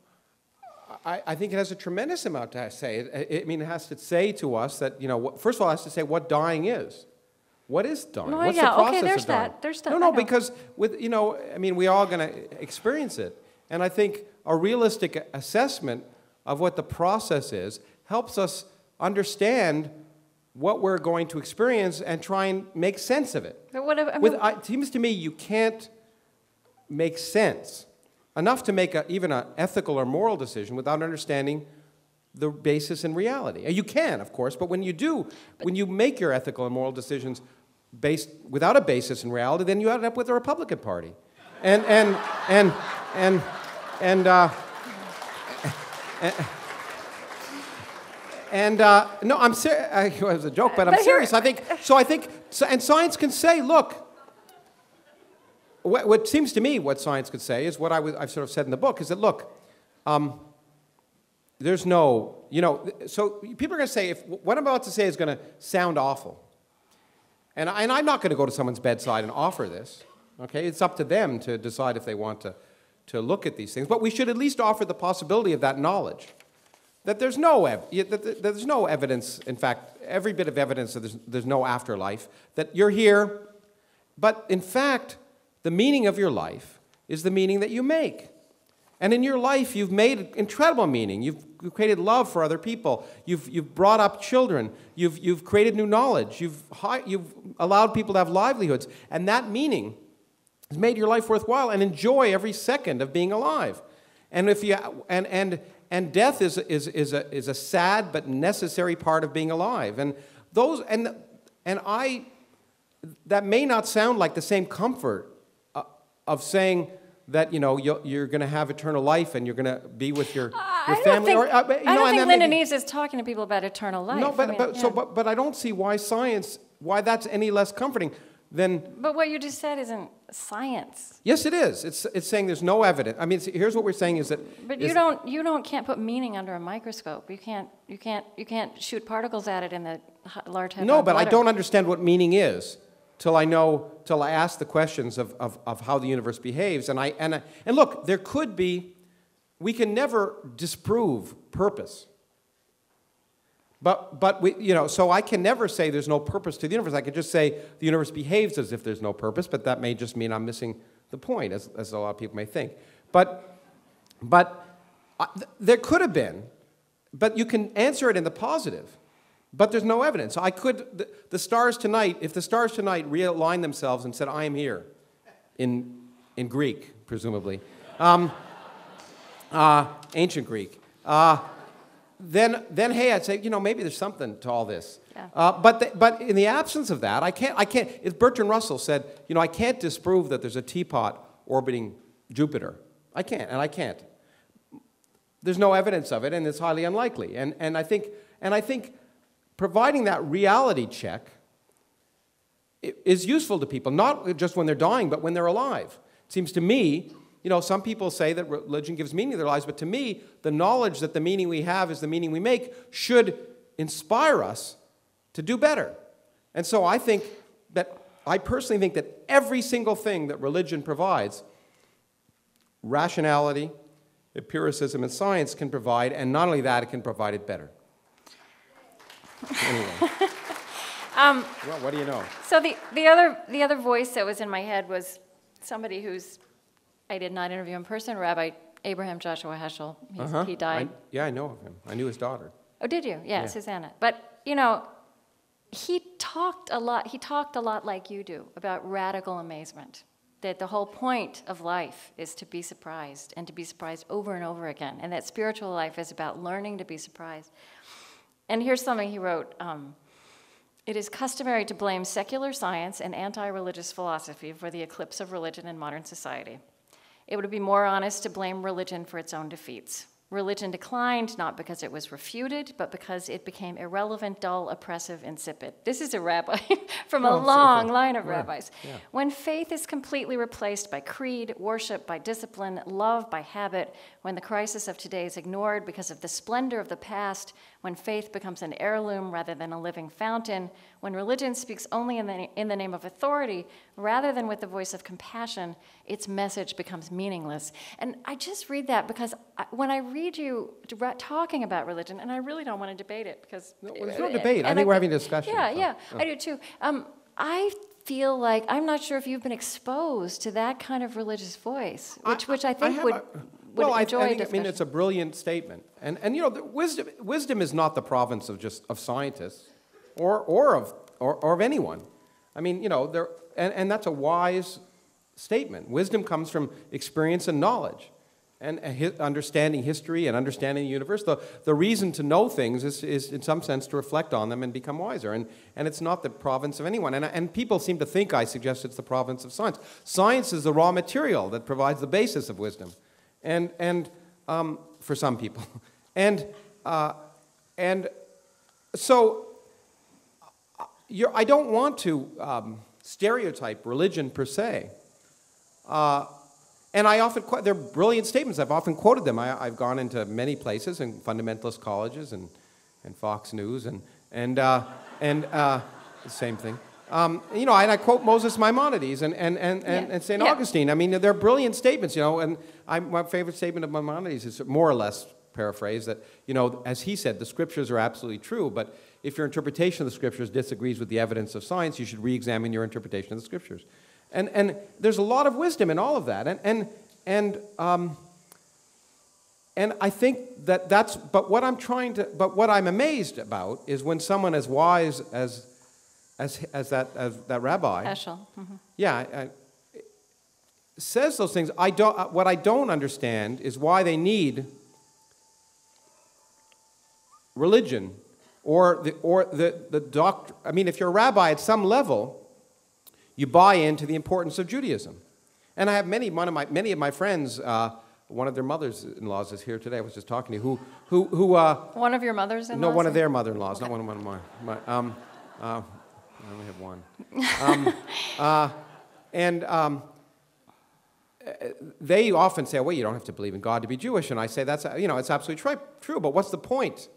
I, I think it has a tremendous amount to say. It, it- I mean, it has to say to us that, you know, what, first of all, it has to say what dying is. What is dying? No, What's yeah, the okay, process there's of dying? that, there's that, No, no, because with, you know, I mean, we're all going to experience it. And I think a realistic assessment of what the process is helps us understand what we're going to experience and try and make sense of it. but what, I mean, With, I, it seems to me you can't make sense enough to make a, even an ethical or moral decision without understanding the basis in reality. You can, of course, but when you do, when you make your ethical and moral decisions based without a basis in reality, then you end up with the Republican Party, and and and and and. Uh, And uh, no, I'm serious. It was a joke, but I'm But here- serious. I think so. I think, so, and science can say, look. What, what seems to me, what science could say is what I was, I've sort of said in the book is that look, um, there's no, you know, so people are going to say if what I'm about to say is going to sound awful, And, I, and I'm not going to go to someone's bedside and offer this. Okay? It's up to them to decide if they want to, to look at these things. But we should at least offer the possibility of that knowledge. That there's no, that there's no evidence, in fact, every bit of evidence that there's, there's no afterlife, that you're here, but in fact, the meaning of your life is the meaning that you make. And in your life, you've made incredible meaning. You've, created love for other people. You've, you've brought up children. You've, you've created new knowledge. You've, you've allowed people to have livelihoods. And that meaning has made your life worthwhile and enjoy every second of being alive. And, if you, and, and, and death is, is, is, a, is a sad but necessary part of being alive. And, those, and, and I, that may not sound like the same comfort uh, of saying, that you know you're, you're going to have eternal life and you're going to be with your, your I family. think, or, uh, you I know, don't and think be- is talking to people about eternal life. No, I but, mean, but, so, but, but I don't see why science, why that's any less comforting than. But what you just said isn't science. Yes, it is. It's, it's saying there's no evidence. I mean, here's what we're saying is that. But you don't you don't can't put meaning under a microscope. You can't you can't you can't shoot particles at it in the large No, but I don't understand what meaning is till I know, till I ask the questions of, of, of how the universe behaves. And, I, and, I, and look, there could be, we can never disprove purpose. But, but we, you know, so I can never say there's no purpose to the universe. I could just say the universe behaves as if there's no purpose, but that may just mean I'm missing the point, as, as a lot of people may think. But, but uh, th- there could have been, but you can answer it in the positive. But there's no evidence. I could, the, the stars tonight, if the stars tonight realigned themselves and said, I am here, in, in Greek, presumably, um, uh, ancient Greek, uh, then, then hey, I'd say, you know, maybe there's something to all this. Yeah. Uh, but, the, but in the absence of that, I can't, I can't, as Bertrand Russell said, you know, I can't disprove that there's a teapot orbiting Jupiter. I can't, and I can't. There's no evidence of it, and it's highly unlikely. And, and, I, think, and I think providing that reality check is useful to people, not just when they're dying, but when they're alive. It seems to me, you know, some people say that religion gives meaning to their lives, but to me, the knowledge that the meaning we have is the meaning we make should inspire us to do better. And so I think that, I personally think that every single thing that religion provides, rationality, empiricism, and science can provide, and not only that, it can provide it better. Anyway. Um, well, what do you know? So the, the other the other voice that was in my head was somebody who's I did not interview in person, Rabbi Abraham Joshua Heschel. Uh-huh. He died. I- yeah, I know of him. I knew his daughter. Oh, did you? Yeah, Yeah. Susanna. But you know, he talked a lot. He talked a lot like you do about radical amazement. That the whole point of life is to be surprised and to be surprised over and over again, and that spiritual life is about learning to be surprised. And here's something he wrote. Um, it is customary to blame secular science and anti religious philosophy for the eclipse of religion in modern society. It would be more honest to blame religion for its own defeats. Religion declined not because it was refuted, but because it became irrelevant, dull, oppressive, insipid. This is a rabbi from a Oh, long cool. line of Yeah, rabbis. yeah. When faith is completely replaced by creed, worship by discipline, love by habit, when the crisis of today is ignored because of the splendor of the past, when faith becomes an heirloom rather than a living fountain, when religion speaks only in the, in the name of authority rather than with the voice of compassion, its message becomes meaningless. And I just read that because I, when I read you talking about religion, and I really don't want to debate it because. No, there's no debate. I think we're having a discussion, Yeah, so, yeah, yeah. I do too. Um, I feel like I'm not sure if you've been exposed to that kind of religious voice, which, which I think have would, a- would well, I, enjoy I think, I mean, it's a brilliant statement. And, and you know, the wisdom, wisdom is not the province of just of scientists or, or, of, or, or of anyone. I mean, you know, there, and, and that's a wise statement. Wisdom comes from experience and knowledge. And uh, hi- understanding history and understanding the universe, the, the reason to know things is, is, in some sense, to reflect on them and become wiser. And, and it's not the province of anyone. And, and people seem to think I suggest it's the province of science. Science is the raw material that provides the basis of wisdom, and, and um, for some people. And, uh, and so uh, I don't want to um, stereotype religion per se. Uh, and I often, they're brilliant statements. I've often quoted them. I, I've gone into many places, and fundamentalist colleges and, and Fox News, and, and, uh, and uh, the same thing. Um, you know, and I quote Moses Maimonides and, and, and, and, Yeah. and St. Yeah. Augustine. I mean, they're brilliant statements, you know, and I, my favorite statement of Maimonides is more or less paraphrased that, you know, as he said, the scriptures are absolutely true, but if your interpretation of the scriptures disagrees with the evidence of science, you should re examine your interpretation of the scriptures. And, and there's a lot of wisdom in all of that. And, and, and, um, and I think that that's, but what I'm trying to, but what I'm amazed about is when someone as wise as, as, as, that, as that rabbi, Heschel. mhm. yeah, I, I- says those things. I don't, uh, what I don't understand is why they need religion or the, or the, the doct. I mean, if you're a rabbi at some level, you buy into the importance of Judaism. And I have many, one of my, many of my friends, uh, one of their mothers-in-laws is here today. I was just talking to who, who, who uh, One of your mothers in no, one of their mother-in-laws, not one of, one of my. my um, uh, I only have one. Um, uh, and um, uh, they often say, "Well, you don't have to believe in God to be Jewish," and I say, "That's uh, you know, it's absolutely tri- true. But what's the point?"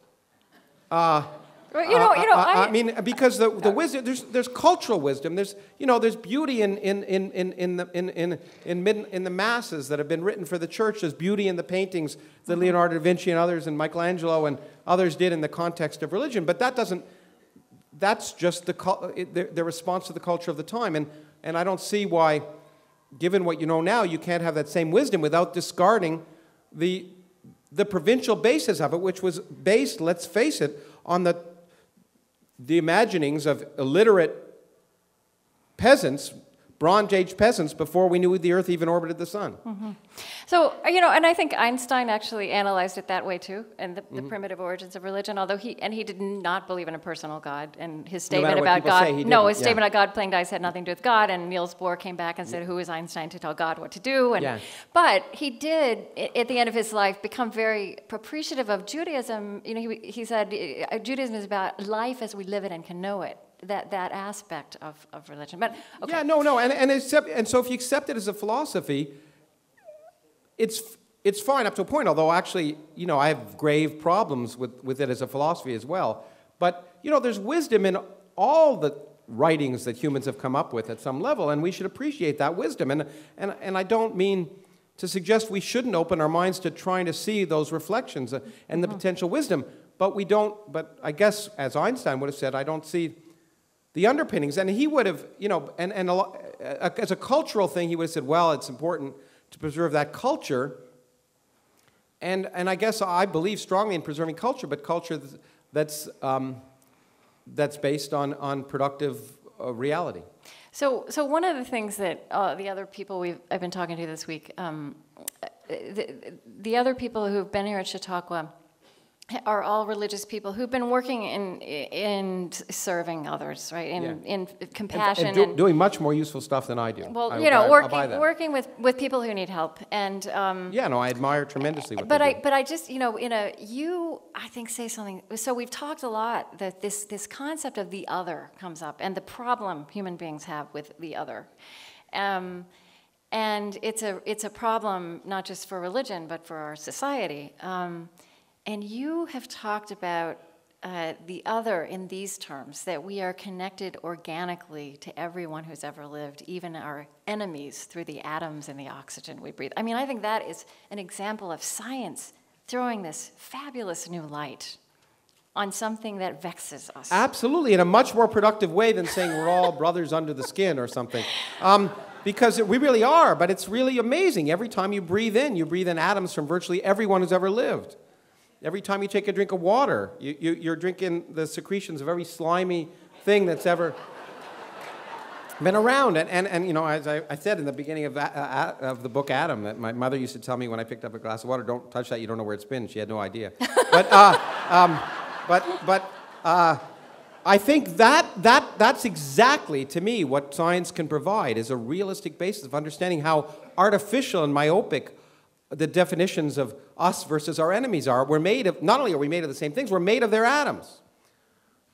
Well, you know, Uh, you know, uh, I, I mean, because the, the wisdom, there's, there's cultural wisdom. There's, you know, there's beauty in, in, in, in, in, the, in, in, in, mid, in the masses that have been written for the church. There's beauty in the paintings that Mm-hmm. Leonardo da Vinci and others and Michelangelo and others did in the context of religion. But that doesn't, that's just the, the response to the culture of the time. And, and I don't see why, given what you know now, you can't have that same wisdom without discarding the, the provincial basis of it, which was based, let's face it, on the, the imaginings of illiterate peasants, Bronze Age peasants, before we knew the Earth even orbited the sun. So, uh, you know, and I think Einstein actually analyzed it that way too, and the, Mm-hmm. primitive origins of religion, although he, and he did not believe in a personal God, and his statement what about God, no, his yeah. statement about God playing dice had nothing to do with God, and Niels Bohr came back and said, who is Einstein to tell God what to do? And, Yeah. But he did, at the end of his life, become very appreciative of Judaism. You know, he, he said, Judaism is about life as we live it and can know it, that, that aspect of, of religion. But, okay. Yeah, no, no, and, and, accept, and so if you accept it as a philosophy, it's, it's fine up to a point, although actually, you know, I have grave problems with, with it as a philosophy as well. But, you know, there's wisdom in all the writings that humans have come up with at some level, and we should appreciate that wisdom. And, and, and I don't mean to suggest we shouldn't open our minds to trying to see those reflections and the mm-hmm. potential wisdom, but we don't, but I guess, as Einstein would have said, I don't see the underpinnings. And he would have, you know, and, and a, uh, as a cultural thing, he would have said, well, it's important to preserve that culture. And, and I guess I believe strongly in preserving culture, but culture that's, that's, um, that's based on, on productive uh, reality. So, so one of the things that uh, the other people we've I've been talking to this week, um, the, the other people who've been here at Chautauqua are all religious people who've been working in in serving others, right? In Yeah. in compassion and do- and, doing much more useful stuff than I do. well, I- you know, I- working working with with people who need help and. Um, Yeah, no, I admire tremendously what but they I, do. but I just, you know, in a, you, I think, say something. So we've talked a lot that this, this concept of the other comes up and the problem human beings have with the other. Um, and it's a, it's a problem not just for religion, but for our society. Um, and you have talked about uh, the other in these terms that we are connected organically to everyone who's ever lived, even our enemies, through the atoms and the oxygen we breathe. I mean, I think that is an example of science throwing this fabulous new light on something that vexes us. Absolutely, in a much more productive way than saying we're all brothers under the skin or something. Um, because we really are, but it's really amazing. Every time you breathe in, you breathe in atoms from virtually everyone who's ever lived. Every time you take a drink of water, you, you, you're drinking the secretions of every slimy thing that's ever been around. And, and, and you know, as I, I said in the beginning of, uh, of the book Atom, that my mother used to tell me when I picked up a glass of water, don't touch that, you don't know where it's been. She had no idea. But, uh, um, but, but uh, I think that, that, that's exactly, to me, what science can provide is a realistic basis of understanding how artificial and myopic the definitions of us versus our enemies are. We're made of, not only are we made of the same things, we're made of their atoms.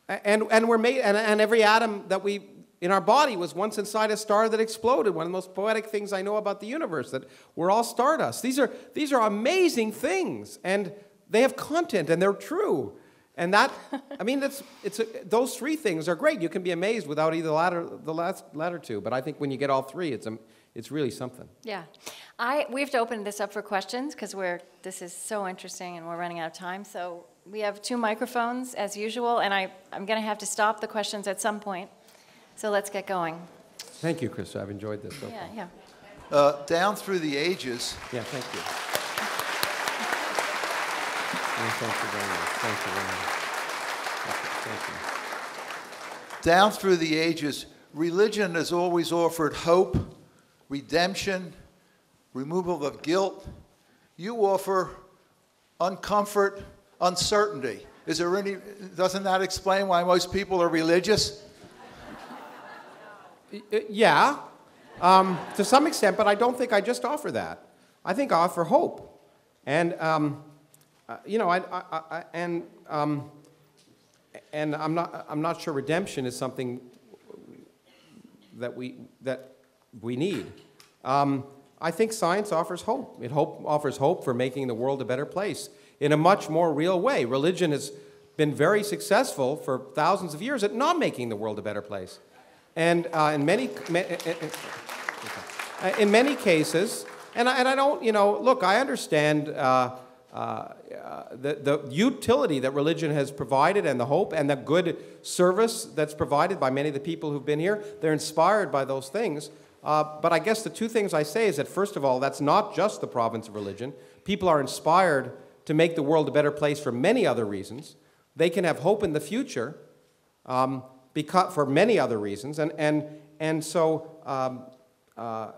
And, and we're made, and, and every atom that we, in our body was once inside a star that exploded. One of the most poetic things I know about the universe, that we're all stardust. These are, these are amazing things, and they have content, and they're true. And that, I mean, that's, it's a, those three things are great. You can be amazed without either latter, the last, latter two. But I think when you get all three, it's, a, it's really something. Yeah. I, we have to open this up for questions because we're, this is so interesting and we're running out of time. So we have two microphones as usual, and I, I'm going to have to stop the questions at some point. So let's get going. Thank you, Krista. I've enjoyed this. So Yeah, yeah. Uh, down through the ages, Yeah, thank you. Yeah, thank you very much. Thank you very much. Thank you. Thank you. down through the ages, religion has always offered hope, redemption, removal of guilt. You offer uncomfort, uncertainty. Is there any? Doesn't that explain why most people are religious? Uh, Yeah, um, to some extent, but I don't think I just offer that. I think I offer hope, and um, uh, you know, I, I, I, and um, and I'm not I'm not sure redemption is something that we that we need. Um, I think science offers hope. It hope, offers hope for making the world a better place in a much more real way. Religion has been very successful for thousands of years at not making the world a better place. And uh, in many, ma- in many cases, and I, and I don't, you know, look, I understand uh, uh, the, the utility that religion has provided and the hope and the good service that's provided by many of the people who've been here. They're inspired by those things. Uh, but I guess the two things I say is that, first of all, that's not just the province of religion. People are inspired to make the world a better place for many other reasons. They can have hope in the future um, because, for many other reasons. And, and, and so, um, uh,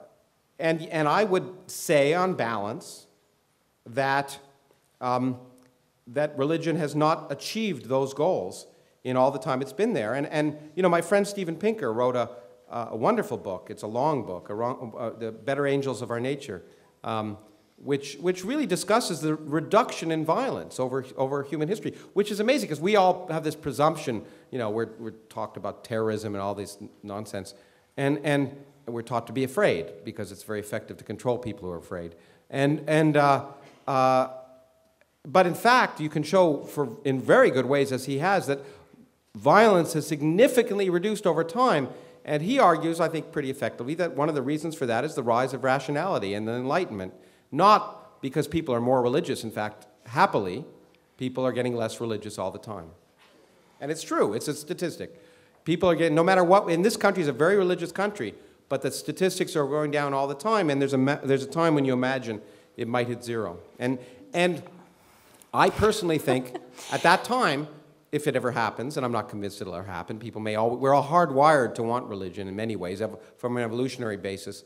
and, and I would say, on balance, that, um, that religion has not achieved those goals in all the time it's been there. And, and you know, my friend Steven Pinker wrote a, uh, a wonderful book. It's a long book, a wrong, uh, The Better Angels of Our Nature, um, which, which really discusses the reduction in violence over, over human history, which is amazing because we all have this presumption, you know, we're, we're talked about terrorism and all this nonsense, and, and we're taught to be afraid because it's very effective to control people who are afraid. And, and, uh, uh, but in fact, you can show for, in very good ways, as he has, that violence has significantly reduced over time. And he argues, I think pretty effectively, that one of the reasons for that is the rise of rationality and the Enlightenment. Not because people are more religious. In fact, happily, people are getting less religious all the time. And it's true, it's a statistic. People are getting, no matter what, in this country is a very religious country, but the statistics are going down all the time, and there's a, there's a time when you imagine it might hit zero. And, and I personally think at that time, if it ever happens, and I'm not convinced it'll ever happen, people may all, we're all hardwired to want religion in many ways from an evolutionary basis,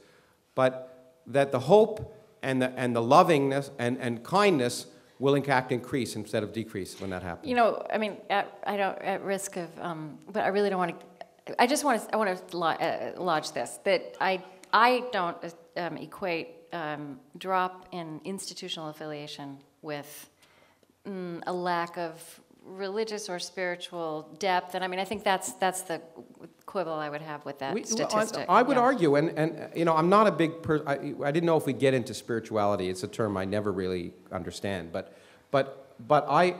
but that the hope and the, and the lovingness and, and kindness will in fact increase instead of decrease when that happens. You know, I mean, at, I don't, at risk of, um, but I really don't want to, I just want to, I want to uh, lodge this, that I, I don't um, equate um, drop in institutional affiliation with mm, a lack of religious or spiritual depth. And I mean, I think that's, that's the quibble I would have with that We- well, I- statistic. I, would yeah. argue, and, and you know, I'm not a big person. I, I didn't know if we get into spirituality. It's a term I never really understand. But, but, but I,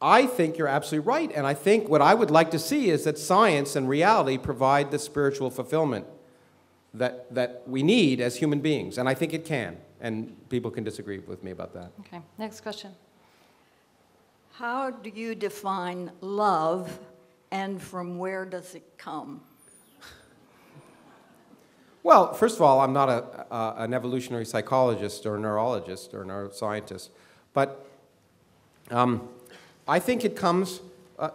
I think you're absolutely right. And I think what I would like to see is that science and reality provide the spiritual fulfillment that, that we need as human beings. And I think it can. And people can disagree with me about that. Okay, next question. How do you define love and from where does it come? Well, first of all, I'm not a, a, an evolutionary psychologist or a neurologist or a neuroscientist, but um, I think it comes uh,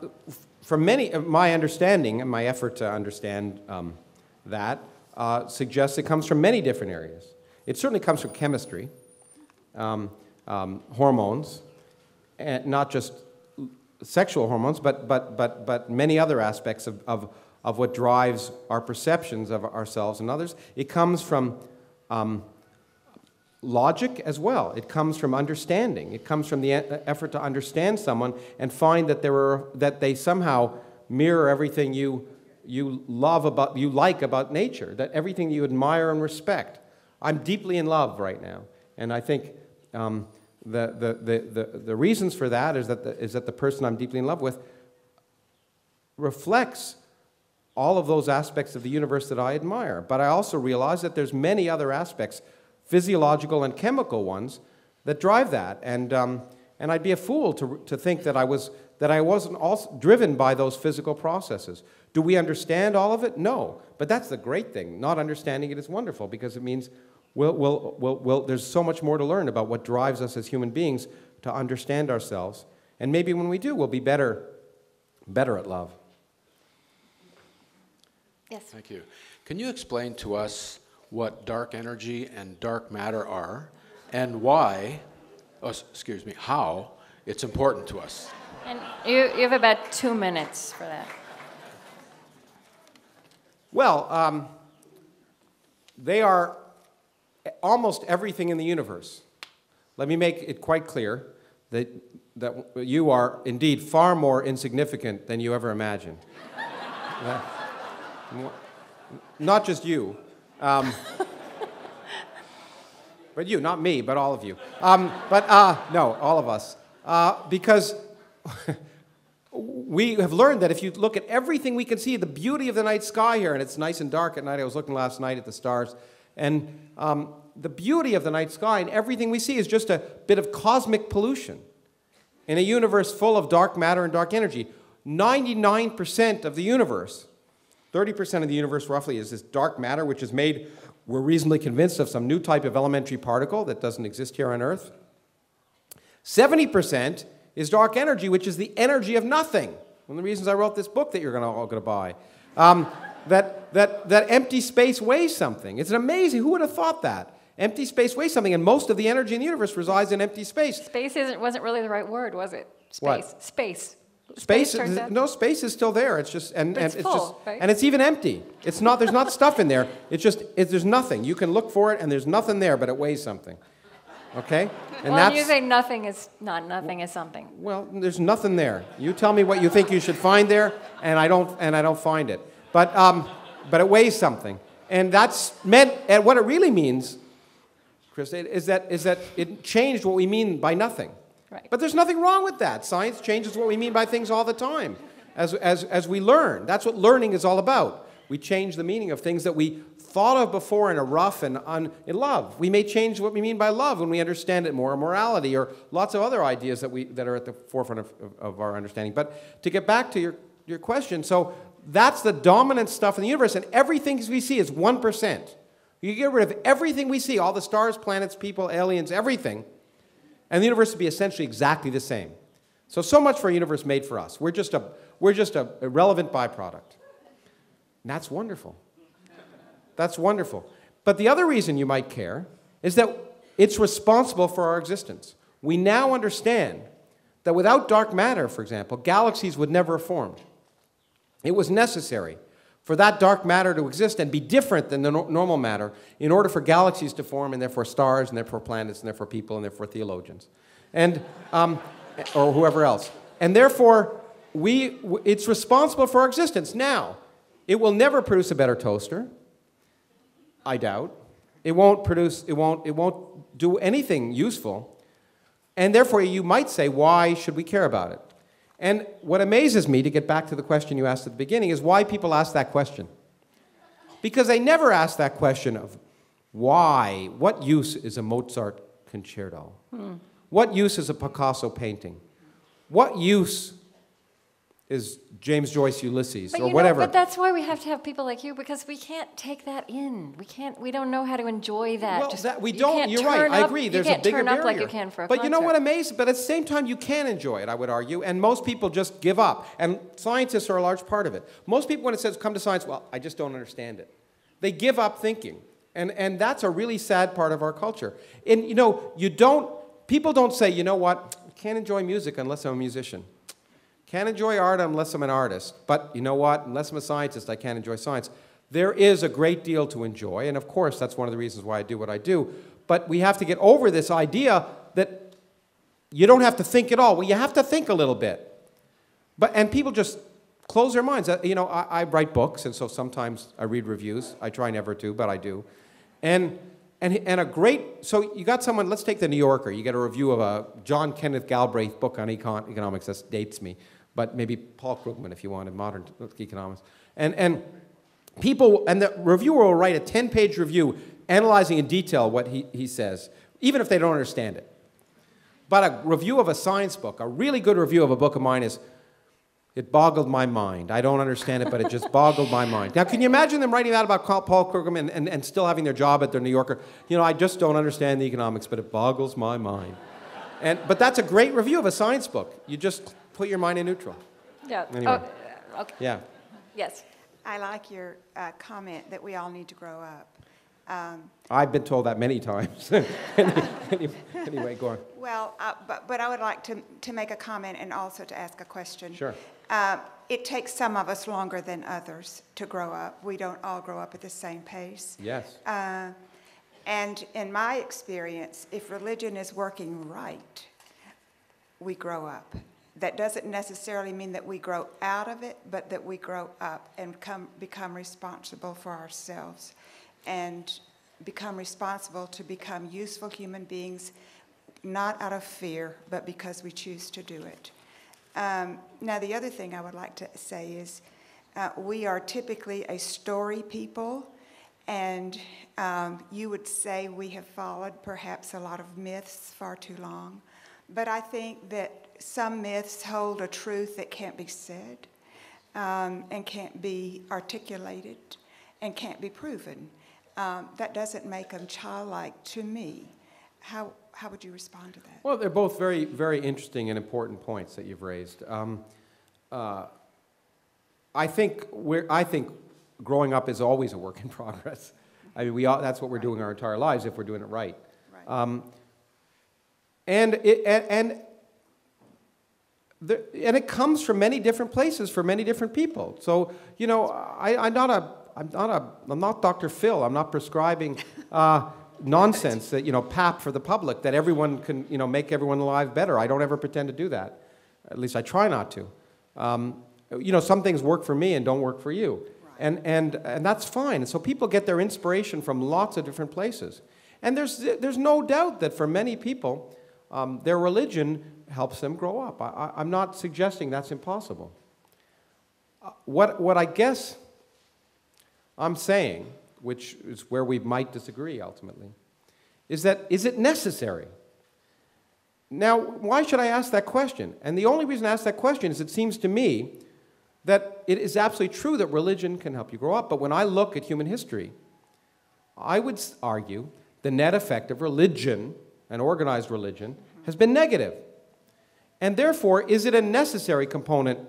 from many, uh, my understanding and my effort to understand um, that uh, suggests it comes from many different areas. It certainly comes from chemistry, um, um, hormones, not just sexual hormones, but, but, but, but many other aspects of, of, of what drives our perceptions of ourselves and others. It comes from um, logic as well. It comes from understanding. It comes from the effort to understand someone and find that, there are, that they somehow mirror everything you, you love about, you like about nature, that everything you admire and respect. I'm deeply in love right now. And I think um, the, the, the, the, the reasons for that is that, the, is that the person I'm deeply in love with reflects all of those aspects of the universe that I admire. But I also realize that there's many other aspects, physiological and chemical ones, that drive that. And, um, and I'd be a fool to, to think that I, was, that I wasn't also driven by those physical processes. Do we understand all of it? No. But that's the great thing. Not understanding it is wonderful because it means we'll, we'll, we'll, we'll, there's so much more to learn about what drives us as human beings to understand ourselves. And maybe when we do, we'll be better, better at love. Yes. Thank you. Can you explain to us what dark energy and dark matter are and why, oh, excuse me, how it's important to us? And you, you have about two minutes for that. Well, um, they are almost everything in the universe. Let me make it quite clear that, that you are indeed far more insignificant than you ever imagined. not just you, um, but you, not me, but all of you. Um, but uh, no, all of us. Uh, because we have learned that if you look at everything we can see, the beauty of the night sky here, and it's nice and dark at night. I was looking last night at the stars, and um, the beauty of the night sky and everything we see is just a bit of cosmic pollution in a universe full of dark matter and dark energy. 99% of the universe 30% of the universe, roughly, is this dark matter, which is made, we're reasonably convinced, of some new type of elementary particle that doesn't exist here on Earth. 70% is dark energy, which is the energy of nothing. One of the reasons I wrote this book that you're gonna, all going to buy. Um, that, that, that empty space weighs something. It's amazing. Who would have thought that? Empty space weighs something, and most of the energy in the universe resides in empty space. Space isn't, wasn't really the right word, was it? Space. What? Space. Space, out- no space is still there. It's just and, and It's it's full, just right? and it's even empty. It's not there's not stuff in there. It's just it, there's nothing. You can look for it and there's nothing there, but it weighs something. Okay? And well, you say nothing is not nothing is something. well, there's nothing there. You tell me what you think you should find there, and I don't and I don't find it. But um, but it weighs something, and that's meant. And what it really means, Chris, is that is that it changed what we mean by nothing. Right. But there's nothing wrong with that. Science changes what we mean by things all the time as, as, as we learn. That's what learning is all about. We change the meaning of things that we thought of before in a rough and un, in love. We may change what we mean by love when we understand it more, or morality, or lots of other ideas that, we, that are at the forefront of, of, of our understanding. But to get back to your, your question, so that's the dominant stuff in the universe, and everything we see is 1%. You get rid of everything we see, all the stars, planets, people, aliens, everything, and the universe would be essentially exactly the same. So, so much for a universe made for us. We're just a, we're just a relevant byproduct. And that's wonderful. That's wonderful. But the other reason you might care is that it's responsible for our existence. We now understand that without dark matter, for example, galaxies would never have formed. It was necessary for that dark matter to exist and be different than the no- normal matter in order for galaxies to form, and therefore stars, and therefore planets, and therefore people, and therefore theologians, and um, or whoever else. And therefore, we, it's responsible for our existence. Now, it will never produce a better toaster. I doubt. It won't produce. It won't. It won't do anything useful. And therefore, you might say, why should we care about it? And what amazes me, to get back to the question you asked at the beginning, is why people ask that question. Because they never ask that question of why, what use is a Mozart concerto? Hmm. What use is a Picasso painting? What use is James Joyce Ulysses But or you whatever? know, but that's why we have to have people like you because we can't take that in. We can't. We don't know how to enjoy that. well, Just- that, we you don't. can't You're right. turn I up- agree. you There's a bigger turn barrier. up like you can for a but you know what? concert. Amazing. But at the same time, you can enjoy it. I would argue, and most people just give up. And scientists are a large part of it. Most people, when it says come to science, well, I just don't understand it. They give up thinking, and and that's a really sad part of our culture. And you know, you don't. People don't say, you know what? I can't enjoy music unless I'm a musician. Can't enjoy art unless I'm an artist. But you know what? Unless I'm a scientist, I can't enjoy science. There is a great deal to enjoy, and of course, that's one of the reasons why I do what I do. But we have to get over this idea that you don't have to think at all. Well, you have to think a little bit. But, and people just close their minds. Uh, You know, I, I write books, and so sometimes I read reviews. I try never to, but I do. And And, and a great, so you got someone, let's take the New Yorker. You get a review of a John Kenneth Galbraith book on econ, economics. That dates me. But maybe Paul Krugman if you wanted modern economics. And, and people, and the reviewer will write a 10 page review analyzing in detail what he, he says, even if they don't understand it. But a review of a science book, a really good review of a book of mine is, it boggled my mind. I don't understand it, but it just boggled my mind. Now, can you imagine them writing that about Paul Krugman and, and, and still having their job at the New Yorker? You know, I just don't understand the economics, but it boggles my mind. And, but that's a great review of a science book. You just put your mind in neutral. Yeah. Anyway. Oh, okay. Yeah. Yes. I like your uh, comment that we all need to grow up. Um, I've been told that many times. anyway, anyway, go on. Well, uh, but, but I would like to, to make a comment and also to ask a question. Sure. Uh, It takes some of us longer than others to grow up. We don't all grow up at the same pace. Yes. Uh, And in my experience, if religion is working right, we grow up. That doesn't necessarily mean that we grow out of it, but that we grow up and come, become responsible for ourselves and become responsible to become useful human beings, not out of fear, but because we choose to do it. Um, now, the other thing I would like to say is uh, we are typically a story people, and um, you would say we have followed perhaps a lot of myths far too long. But I think that some myths hold a truth that can't be said um, and can't be articulated and can't be proven. Um, that doesn't make them childlike to me. How, how would you respond to that? Well, they're both very, very interesting and important points that you've raised. Um, uh, I think we're, I think growing up is always a work in progress. I mean, we all, that's what we're doing our entire lives if we're doing it right. Right. Um, and it, and, and, the, and it comes from many different places for many different people. So you know, I, I'm not a, I'm not a, I'm not Dr. Phil. I'm not prescribing uh, nonsense that you know, pap for the public that everyone can, you know, make everyone alive better. I don't ever pretend to do that. At least I try not to. Um, you know, some things work for me and don't work for you. And, and, and that's fine. And so people get their inspiration from lots of different places. And there's, there's no doubt that for many people, um, their religion helps them grow up. I, am not suggesting that's impossible. Uh, what, what I guess I'm saying, which is where we might disagree ultimately, is that is it necessary? Now, why should I ask that question? And the only reason I ask that question is it seems to me that it is absolutely true that religion can help you grow up, but when I look at human history, I would argue the net effect of religion and organized religion has been negative. And therefore, is it a necessary component,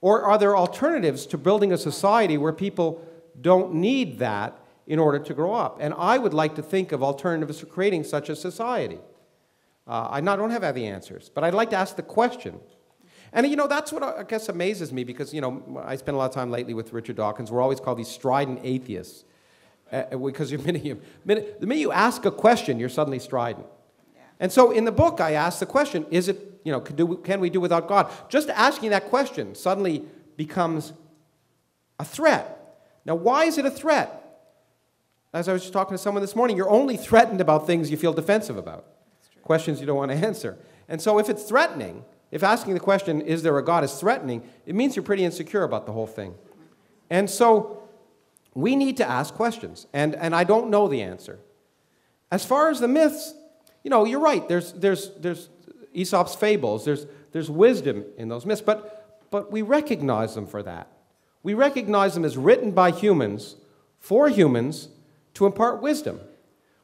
or are there alternatives to building a society where people don't need that in order to grow up? And I would like to think of alternatives to creating such a society. Uh, I not, don't have the answers, but I'd like to ask the question. And you know, that's what I guess amazes me because, you know, I spend a lot of time lately with Richard Dawkins. We're always called these strident atheists. Uh, because you're, the minute you ask a question, you're suddenly strident. And so in the book, I ask the question is it, you know, can, do, can we do without God? Just asking that question suddenly becomes a threat. Now, why is it a threat? As I was just talking to someone this morning, you're only threatened about things you feel defensive about, questions you don't want to answer. And so if it's threatening, if asking the question, is there a God, is threatening, it means you're pretty insecure about the whole thing. And so we need to ask questions, and, and I don't know the answer. As far as the myths, you know, you're right. There's, there's, there's Aesop's fables, there's, there's wisdom in those myths, but, but we recognize them for that. We recognize them as written by humans for humans to impart wisdom.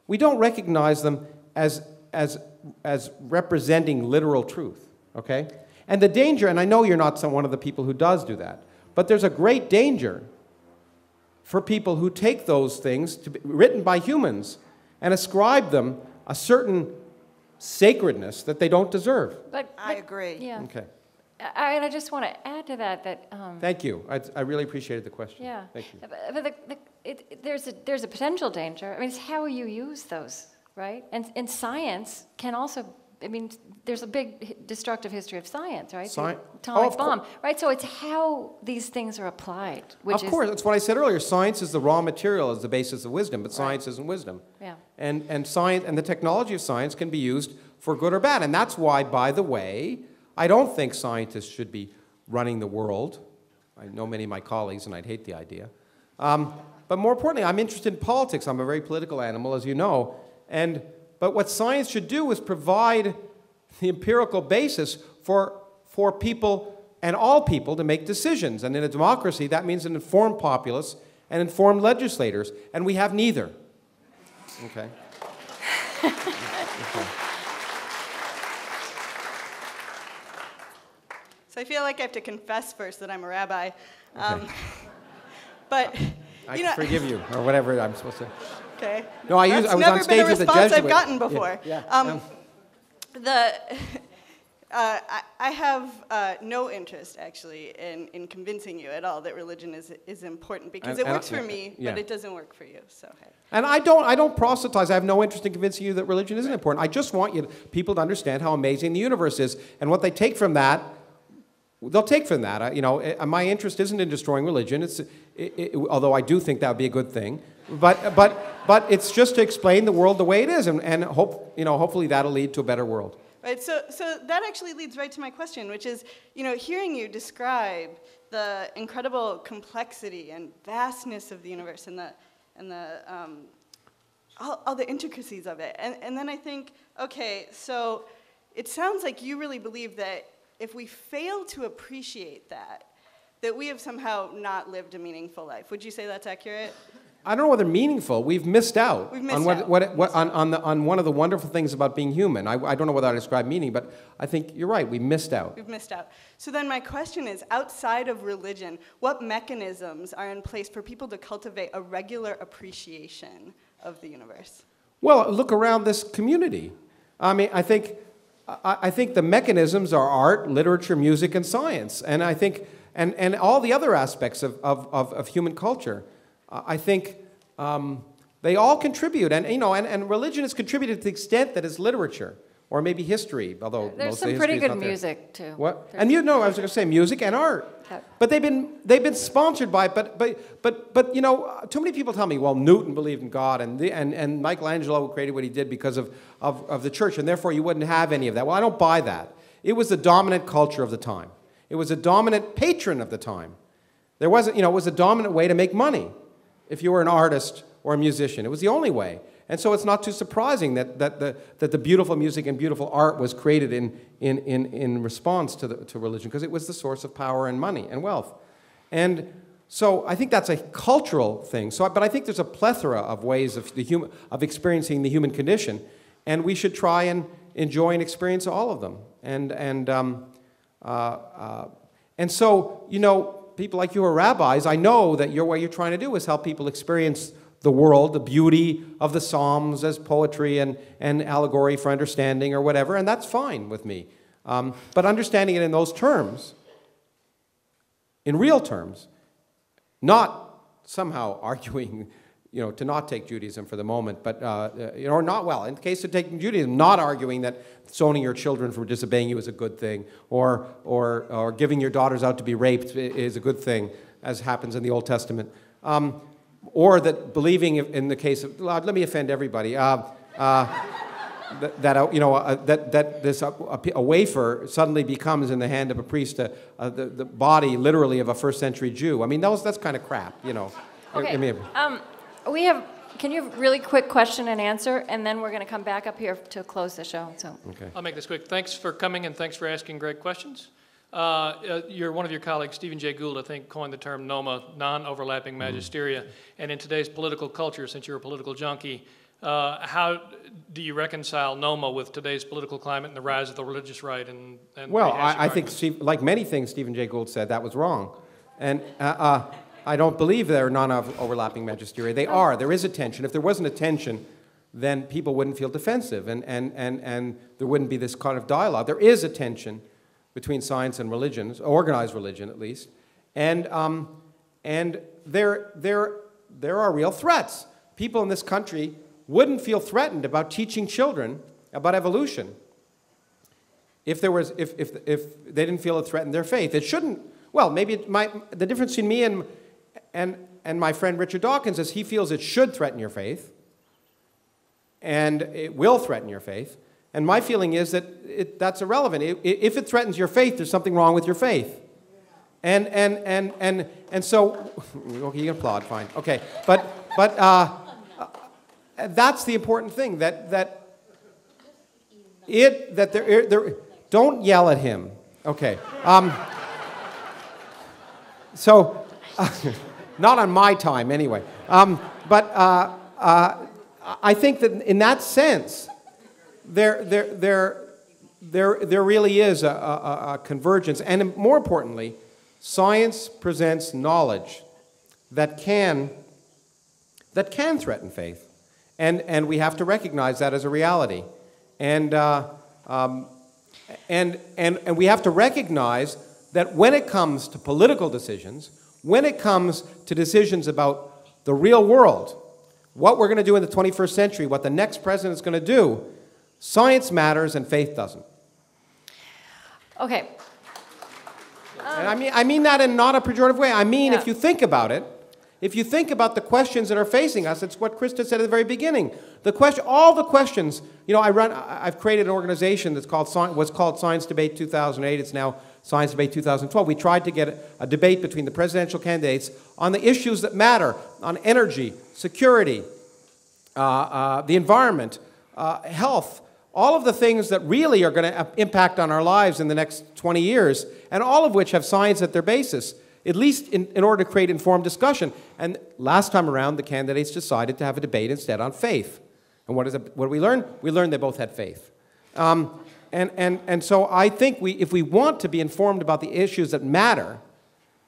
We don't recognize them as, as, as representing literal truth, okay? And the danger, and I know you're not some, one of the people who does do that, but there's a great danger for people who take those things to be, written by humans and ascribe them a certain sacredness that they don't deserve. But, I agree. Yeah. Okay. I, and I just want to add to that that um, Thank you. I, I really appreciated the question. yeah. Thank you. But, but the, the, it, it- there's a there's a potential danger. I mean, it's how you use those, right? And and science can also I mean, there's a big destructive history of science, right? The Sci- atomic Oh, bomb, right? So it's how these things are applied, which of course, that's what I said earlier. Science is the raw material, is the basis of wisdom, but science isn't wisdom. Yeah. And, and science and the technology of science can be used for good or bad. And that's why, by the way, I don't think scientists should be running the world. I know many of my colleagues, and I'd hate the idea. Um, but more importantly, I'm interested in politics. I'm a very political animal, as you know. And, but what science should do is provide the empirical basis for, for people and all people to make decisions. And in a democracy, that means an informed populace and informed legislators. And we have neither. Okay. So I feel like I have to confess first that I'm a rabbi. Um, but, I you know, forgive you, or whatever I'm supposed to. Okay. No, I, used, That's I was never on stage been a with the response Jesuit. I've gotten before. Yeah. Um, um, The, uh, I, I have uh, no interest actually in, in convincing you at all that religion is, is important because And- it works for me, yeah. but it doesn't work for you. So, hey. and I don't, I don't proselytize. I have no interest in convincing you that religion isn't important. I just want you to, people to understand how amazing the universe is, and what they take from that, they'll take from that. I, you know, eh, my interest isn't in destroying religion. It's, it, it, although I do think that would be a good thing, but, but, but it's just to explain the world the way it is, and, and hope, you know, hopefully that'll lead to a better world. Right, so, so that actually leads right to my question, which is, you know, hearing you describe the incredible complexity and vastness of the universe and the, and the, um, all, all the intricacies of it. And, and then I think, okay, so it sounds like you really believe that if we fail to appreciate that, that we have somehow not lived a meaningful life. Would you say that's accurate? I don't know whether meaningful. We've missed out We've missed on what, out. what, what on, on, the, on one of the wonderful things about being human. I, I don't know whether I describe meaning, but I think you're right. We missed out. We've missed out. So then my question is, outside of religion, what mechanisms are in place for people to cultivate a regular appreciation of the universe? Well, look around this community. I mean, I think, I, I think the mechanisms are art, literature, music, and science. And I think, and, and all the other aspects of, of, of, of human culture. Uh, I think um, they all contribute. And, you know, and, and religion has contributed to the extent that it's literature. Or maybe history, although There's most some pretty good music, too. What? There's- And you know, I was going to say music and art. Yeah. But they've been they've been sponsored by it. But but but but you know, uh, too many people tell me, well, Newton believed in God, and the, and and Michelangelo created what he did because of, of of the church, and therefore you wouldn't have any of that. Well, I don't buy that. It was the dominant culture of the time. It was a dominant patron of the time. There wasn't, you know, it was a dominant way to make money if you were an artist or a musician. It was the only way. And so it's not too surprising that, that, the, that the beautiful music and beautiful art was created in, in, in, in response to, the, to religion, because it was the source of power and money and wealth. And so I think that's a cultural thing. So, but I think there's a plethora of ways of, the human, of experiencing the human condition, and we should try and enjoy and experience all of them. And, and, um, uh, uh, and so, you know, people like you are rabbis, I know that what you're trying to do is help people experience the world, the beauty of the Psalms as poetry and, and allegory for understanding or whatever, and that's fine with me. Um, but understanding it in those terms, in real terms, not somehow arguing, you know, to not take Judaism for the moment, but, uh, uh, you know, or not, well, in the case of taking Judaism, not arguing that stoning your children for disobeying you is a good thing, or, or, or giving your daughters out to be raped is a good thing, as happens in the Old Testament. Um, or that believing in the case of, let me offend everybody. Uh, uh, that, that uh, you know uh, that that this uh, a, a wafer suddenly becomes in the hand of a priest uh, the, the body literally of a first century Jew. I mean, those, that's kind of crap, you know. I- Okay. I mean, Um, we have, can you have really quick question and answer, and then we're going to come back up here to close the show, so. okay. I'll make this quick. Thanks for coming and thanks for asking great questions. Uh, uh, your, one of your colleagues, Stephen Jay Gould, I think, coined the term NOMA, non-overlapping magisteria. And in today's political culture, since you're a political junkie, uh, how do you reconcile NOMA with today's political climate and the rise of the religious right? And, and Well, I, I think. Steve, like many things Stephen Jay Gould said, that was wrong. And uh, uh, I don't believe they're non overlapping magisteria. They are. There is a tension. If there wasn't a tension, then people wouldn't feel defensive and, and, and, and there wouldn't be this kind of dialogue. There is a tension between science and religion, organized religion at least. And, um, and there, there, there are real threats. People in this country wouldn't feel threatened about teaching children about evolution if there was if, if, if they didn't feel it threatened their faith. It shouldn't. Well, maybe it might. The difference between me and and and my friend Richard Dawkins says he feels it should threaten your faith, and it will threaten your faith. And my feeling is that it, that's irrelevant. I- i- if it threatens your faith, there's something wrong with your faith. And and and and and so, okay, you can applaud, fine, okay. But but uh, uh, that's the important thing that that it that there there don't yell at him. Okay. Um, so, not on my time anyway. Um, but uh, uh, I think that in that sense, there, there, there, there, there really is a, a, a convergence. And more importantly, science presents knowledge that can, that can threaten faith. And, and we have to recognize that as a reality. And, uh, um, and, and, and we have to recognize that when it comes to political decisions, when it comes to decisions about the real world, what we're going to do in the 21st century, what the next president is going to do, science matters and faith doesn't. Okay, And I mean, I mean that in not a pejorative way. I mean, Yeah. if you think about it, if you think about the questions that are facing us, it's what Krista said at the very beginning. The question, all the questions. You know, I run. I've created an organization that's called was called Science Debate 2008. It's now Science Debate 2012. We tried to get a, debate between the presidential candidates on the issues that matter, on energy, security, uh, uh, the environment, uh, health, all of the things that really are going to impact on our lives in the next 20 years, and all of which have science at their basis, at least in, in order to create informed discussion. And last time around, the candidates decided to have a debate instead on faith. And what, is it, what did we learn? We learned they both had faith. Um, and, and, and so I think we, if we want to be informed about the issues that matter,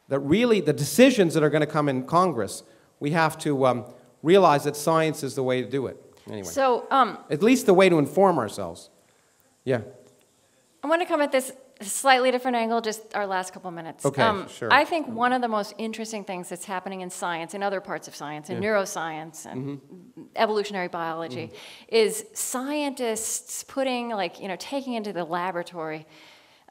that really the decisions that are going to come in Congress, we have to um, realize that science is the way to do it. Anyway, so um, at least the way to inform ourselves. Yeah. I want to come at this a slightly different angle, just our last couple minutes. Um, Okay, sure. I think one of the most interesting things that's happening in science, in other parts of science, in neuroscience and Mm-hmm. evolutionary biology, is scientists putting, like, you know, taking into the laboratory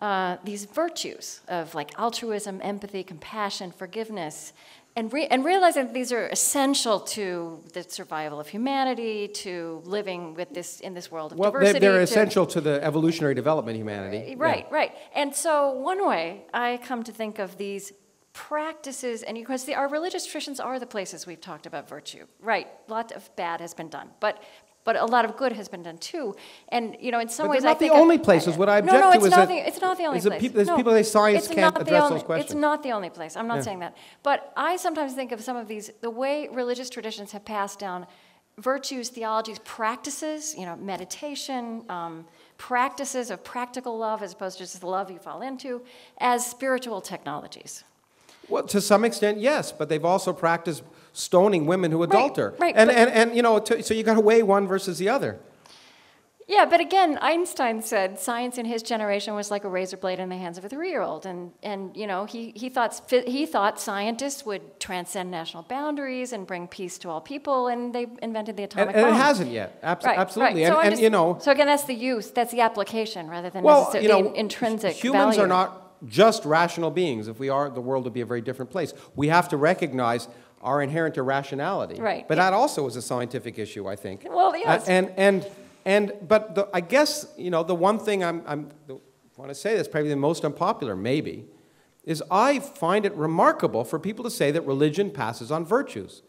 uh, these virtues of like altruism, empathy, compassion, forgiveness, and, re- and realizing that these are essential to the survival of humanity, to living with this in this world of Well, they're, they're to- essential to the evolutionary development of humanity. Right, right. And so, one way I come to think of these practices, and because the, our religious traditions are the places we've talked about virtue. Right, a lot of bad has been done, but but a lot of good has been done too. And you know, in some But ways, I not the think of- only places. What I no, object no, to it's is not that- the, it's not the only place. there's No, people say science it's can't address only- those questions. It's not the only place. I'm not Yeah. saying that. But I sometimes think of some of these, the way religious traditions have passed down virtues, theologies, practices, you know, meditation, um, practices of practical love as opposed to just the love you fall into, as spiritual technologies. Well, to some extent, yes, but they've also practiced stoning women who adulter. right, and, and, and, you know, to, so you got to weigh one versus the other. Yeah, but again, Einstein said science in his generation was like a razor blade in the hands of a three-year-old, and and you know he he thought he thought scientists would transcend national boundaries and bring peace to all people, and they invented the And, atomic and it bomb. hasn't yet. Abs- Right, absolutely. Right. So And, and just- you know, So again, that's the use, that's the application rather than well, necessarily you know, the intrinsic humans value. are not just rational beings. If we are, the world would be a very different place. We have to recognize our inherent irrationality. Right. But that also is a scientific issue, I think. Well, yes. Uh, and and and but the, I guess you know the one thing I'm I'm want to say that's probably the most unpopular maybe is I find it remarkable for people to say that religion passes on virtues.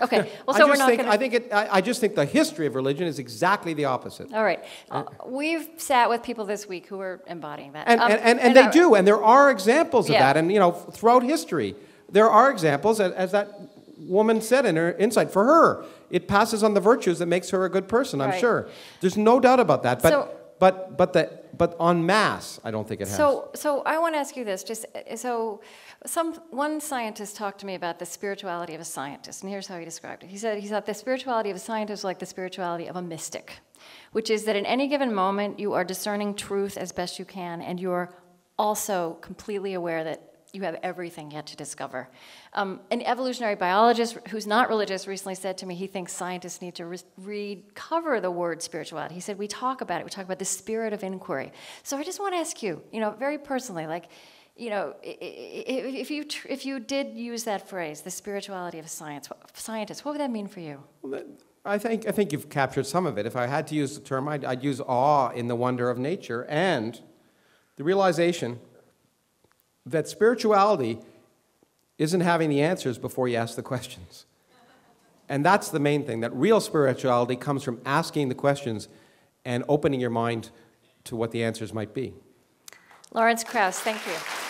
Okay, well, I so we're just not think, going I think it, I, I just think the history of religion is exactly the opposite. All right. Uh, we've sat with people this week who are embodying that. And, Um, and, and, and they I- do, and there are examples of Yeah. that. And, you know, throughout history, there are examples, as, as that woman said in her insight, for her, it passes on the virtues that makes her a good person, I'm Right. sure. There's no doubt about that. But, So- but, but, the, but en masse, I don't think it has. So, so I want to ask you this. Just uh, so, some one scientist talked to me about the spirituality of a scientist, and here's how he described it. He said he thought the spirituality of a scientist was like the spirituality of a mystic, which is that in any given moment you are discerning truth as best you can, and you are also completely aware that you have everything yet to discover. Um, an evolutionary biologist who's not religious recently said to me he thinks scientists need to re- recover the word spirituality. He said, We talk about it, we talk about the spirit of inquiry. So I just want to ask you, you know, very personally, like, you know, if you, tr- if you did use that phrase, the spirituality of science, scientists, what would that mean for you? I think, I think you've captured some of it. If I had to use the term, I'd, I'd use awe in the wonder of nature and the realization that spirituality isn't having the answers before you ask the questions. And that's the main thing that real spirituality comes from asking the questions and opening your mind to what the answers might be. Lawrence Krauss, thank you.